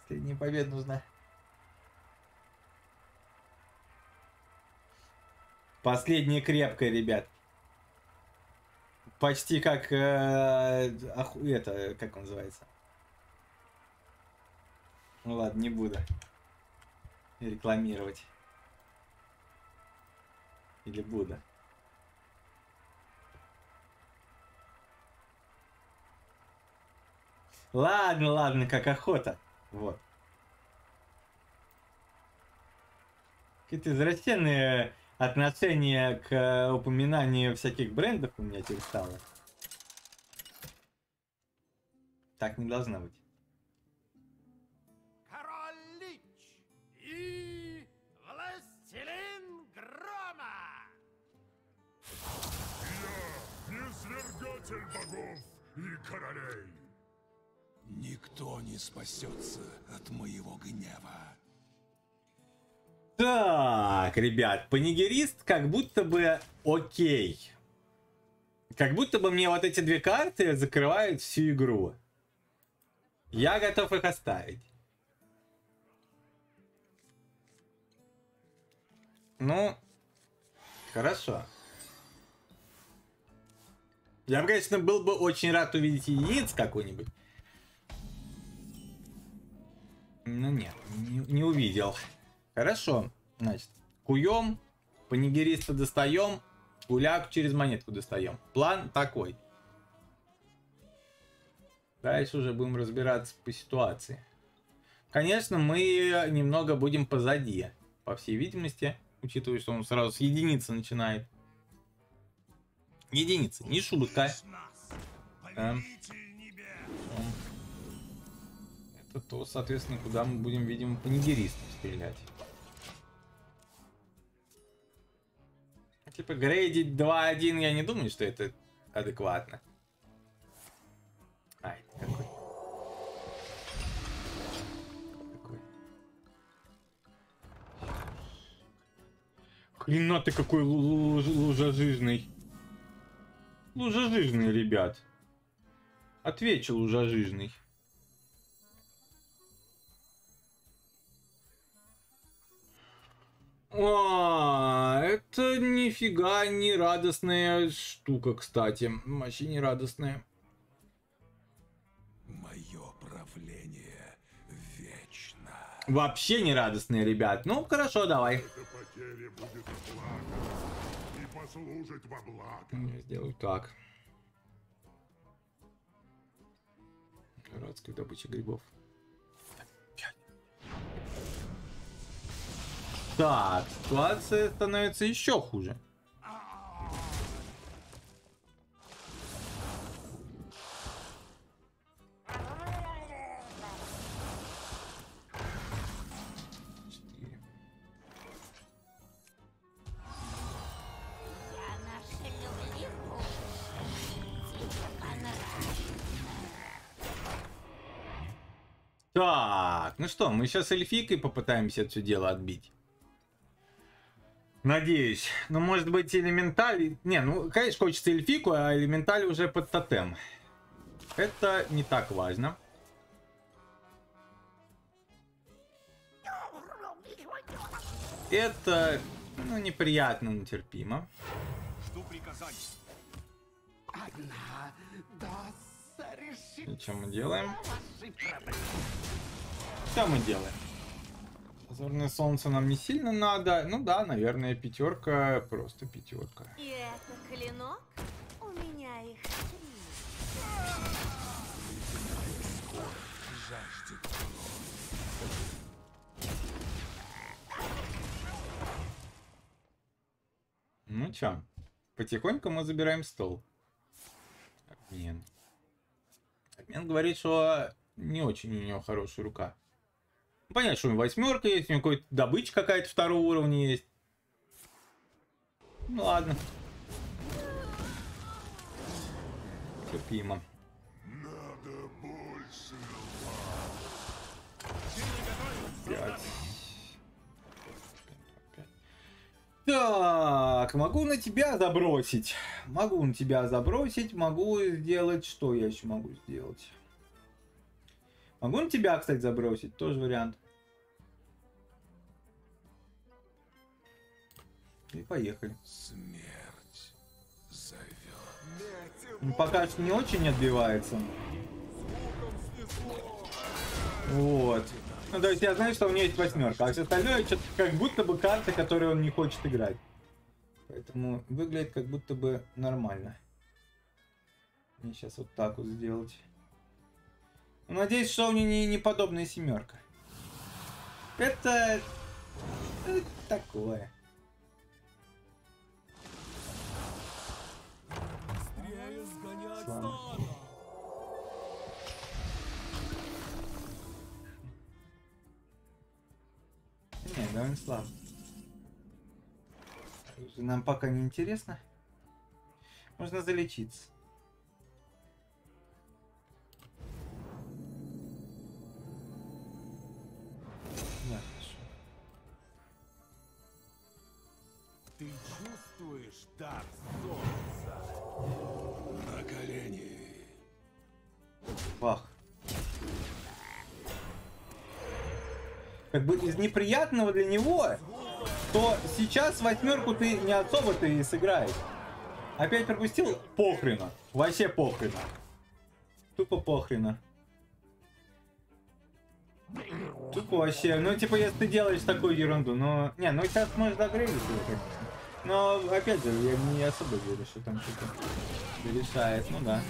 Последняя победа нужна. Последняя крепкая, ребят. Почти как э, это, как он называется? Ну ладно, не буду рекламировать. Или буду. Ладно, ладно, как охота. Вот. Какие-то извращенные отношения к упоминанию всяких брендов у меня теперь стало. Так не должно быть. Свергатель богов и королей. никто не спасется от моего гнева. Так, ребят, панигерист как будто бы окей. Как будто бы мне вот эти две карты закрывают всю игру. Я готов их оставить. Ну, хорошо. Я конечно, был бы очень рад увидеть единиц какой-нибудь. Ну нет, не, не увидел. Хорошо, значит, куем, панигериста достаем, гуляк через монетку достаем. План такой. Дальше уже будем разбираться по ситуации. Конечно, мы немного будем позади, по всей видимости, учитывая, что он сразу с единицы начинает. Единица, не шутка. Да. Это то, соответственно, куда мы будем, видимо, по нигеристам стрелять. Типа грейдить 2-1, я не думаю, что это адекватно. Ай, какой. Какой. Хрена ты какой лу- лу- лужажижный. Лужажижный, ребят. Отвечу, лужажижный. А, это нифига не радостная штука, кстати. Вообще не радостная. Мое правление вечно. Вообще не радостная, ребят. Ну, хорошо, давай. Эта потеря будет и послужит во благо. Я сделаю так. Пиратская добыча грибов. Так, ситуация становится еще хуже. Так, ну что, мы сейчас эльфикой попытаемся это все дело отбить. Надеюсь. Ну, может быть, элементаль... Не, ну, конечно, хочется эльфику, а элементаль уже под тотем. Это не так важно. Это, ну, неприятно, но терпимо. Жду приказаний. Одна решит И что мы делаем? Что мы делаем? Озорное солнце нам не сильно надо. Ну да, наверное, пятерка, просто пятерка. И это клинок? У меня их три. Жаждет Ну чё, потихоньку мы забираем стол. Обмен. Обмен говорит, что не очень у него хорошая рука. Понятно, что у него восьмерка есть, у него какая-то добыча какая-то второго уровня есть. Ну ладно. Терпимо. Надо больше. Пять. Так, могу на тебя забросить. Могу на тебя забросить, могу сделать... Что я еще могу сделать? Могу на тебя, кстати, забросить. Тоже вариант. И поехали. смерть зовет. Ну, Пока что не очень отбивается. Вот. Ну, то есть я знаю, что у него есть восьмерка, а все остальное что-то как будто бы карты, которые он не хочет играть. Поэтому выглядит как будто бы нормально. Мне сейчас вот так вот сделать. Ну, надеюсь, что у него не, не подобная семерка. Это... это такое. Слава. Довольно слабо. Нам пока не интересно. Можно залечиться. Да. Ты чувствуешь дар солнца? На колени. Бах. Как бы из неприятного для него, то сейчас восьмерку ты не особо ты и сыграешь. Опять пропустил? Похрена. Вообще похрена. Тупо похрена. Тупо вообще. Ну, типа, если ты делаешь такую ерунду, но... Не, ну сейчас можешь загрузить его. Но, опять же, я не особо верю, что там что-то решает. Ну да.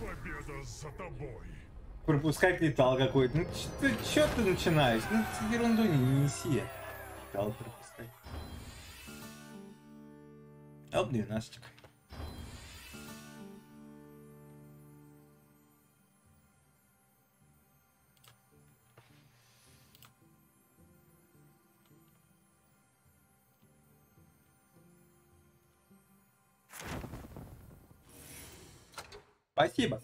Победа за тобой. Пропускать летал какой-то. Ну, что ты начинаешь? Ну, ерунду не неси. Летал пропускать. Оп, 12. Спасибо.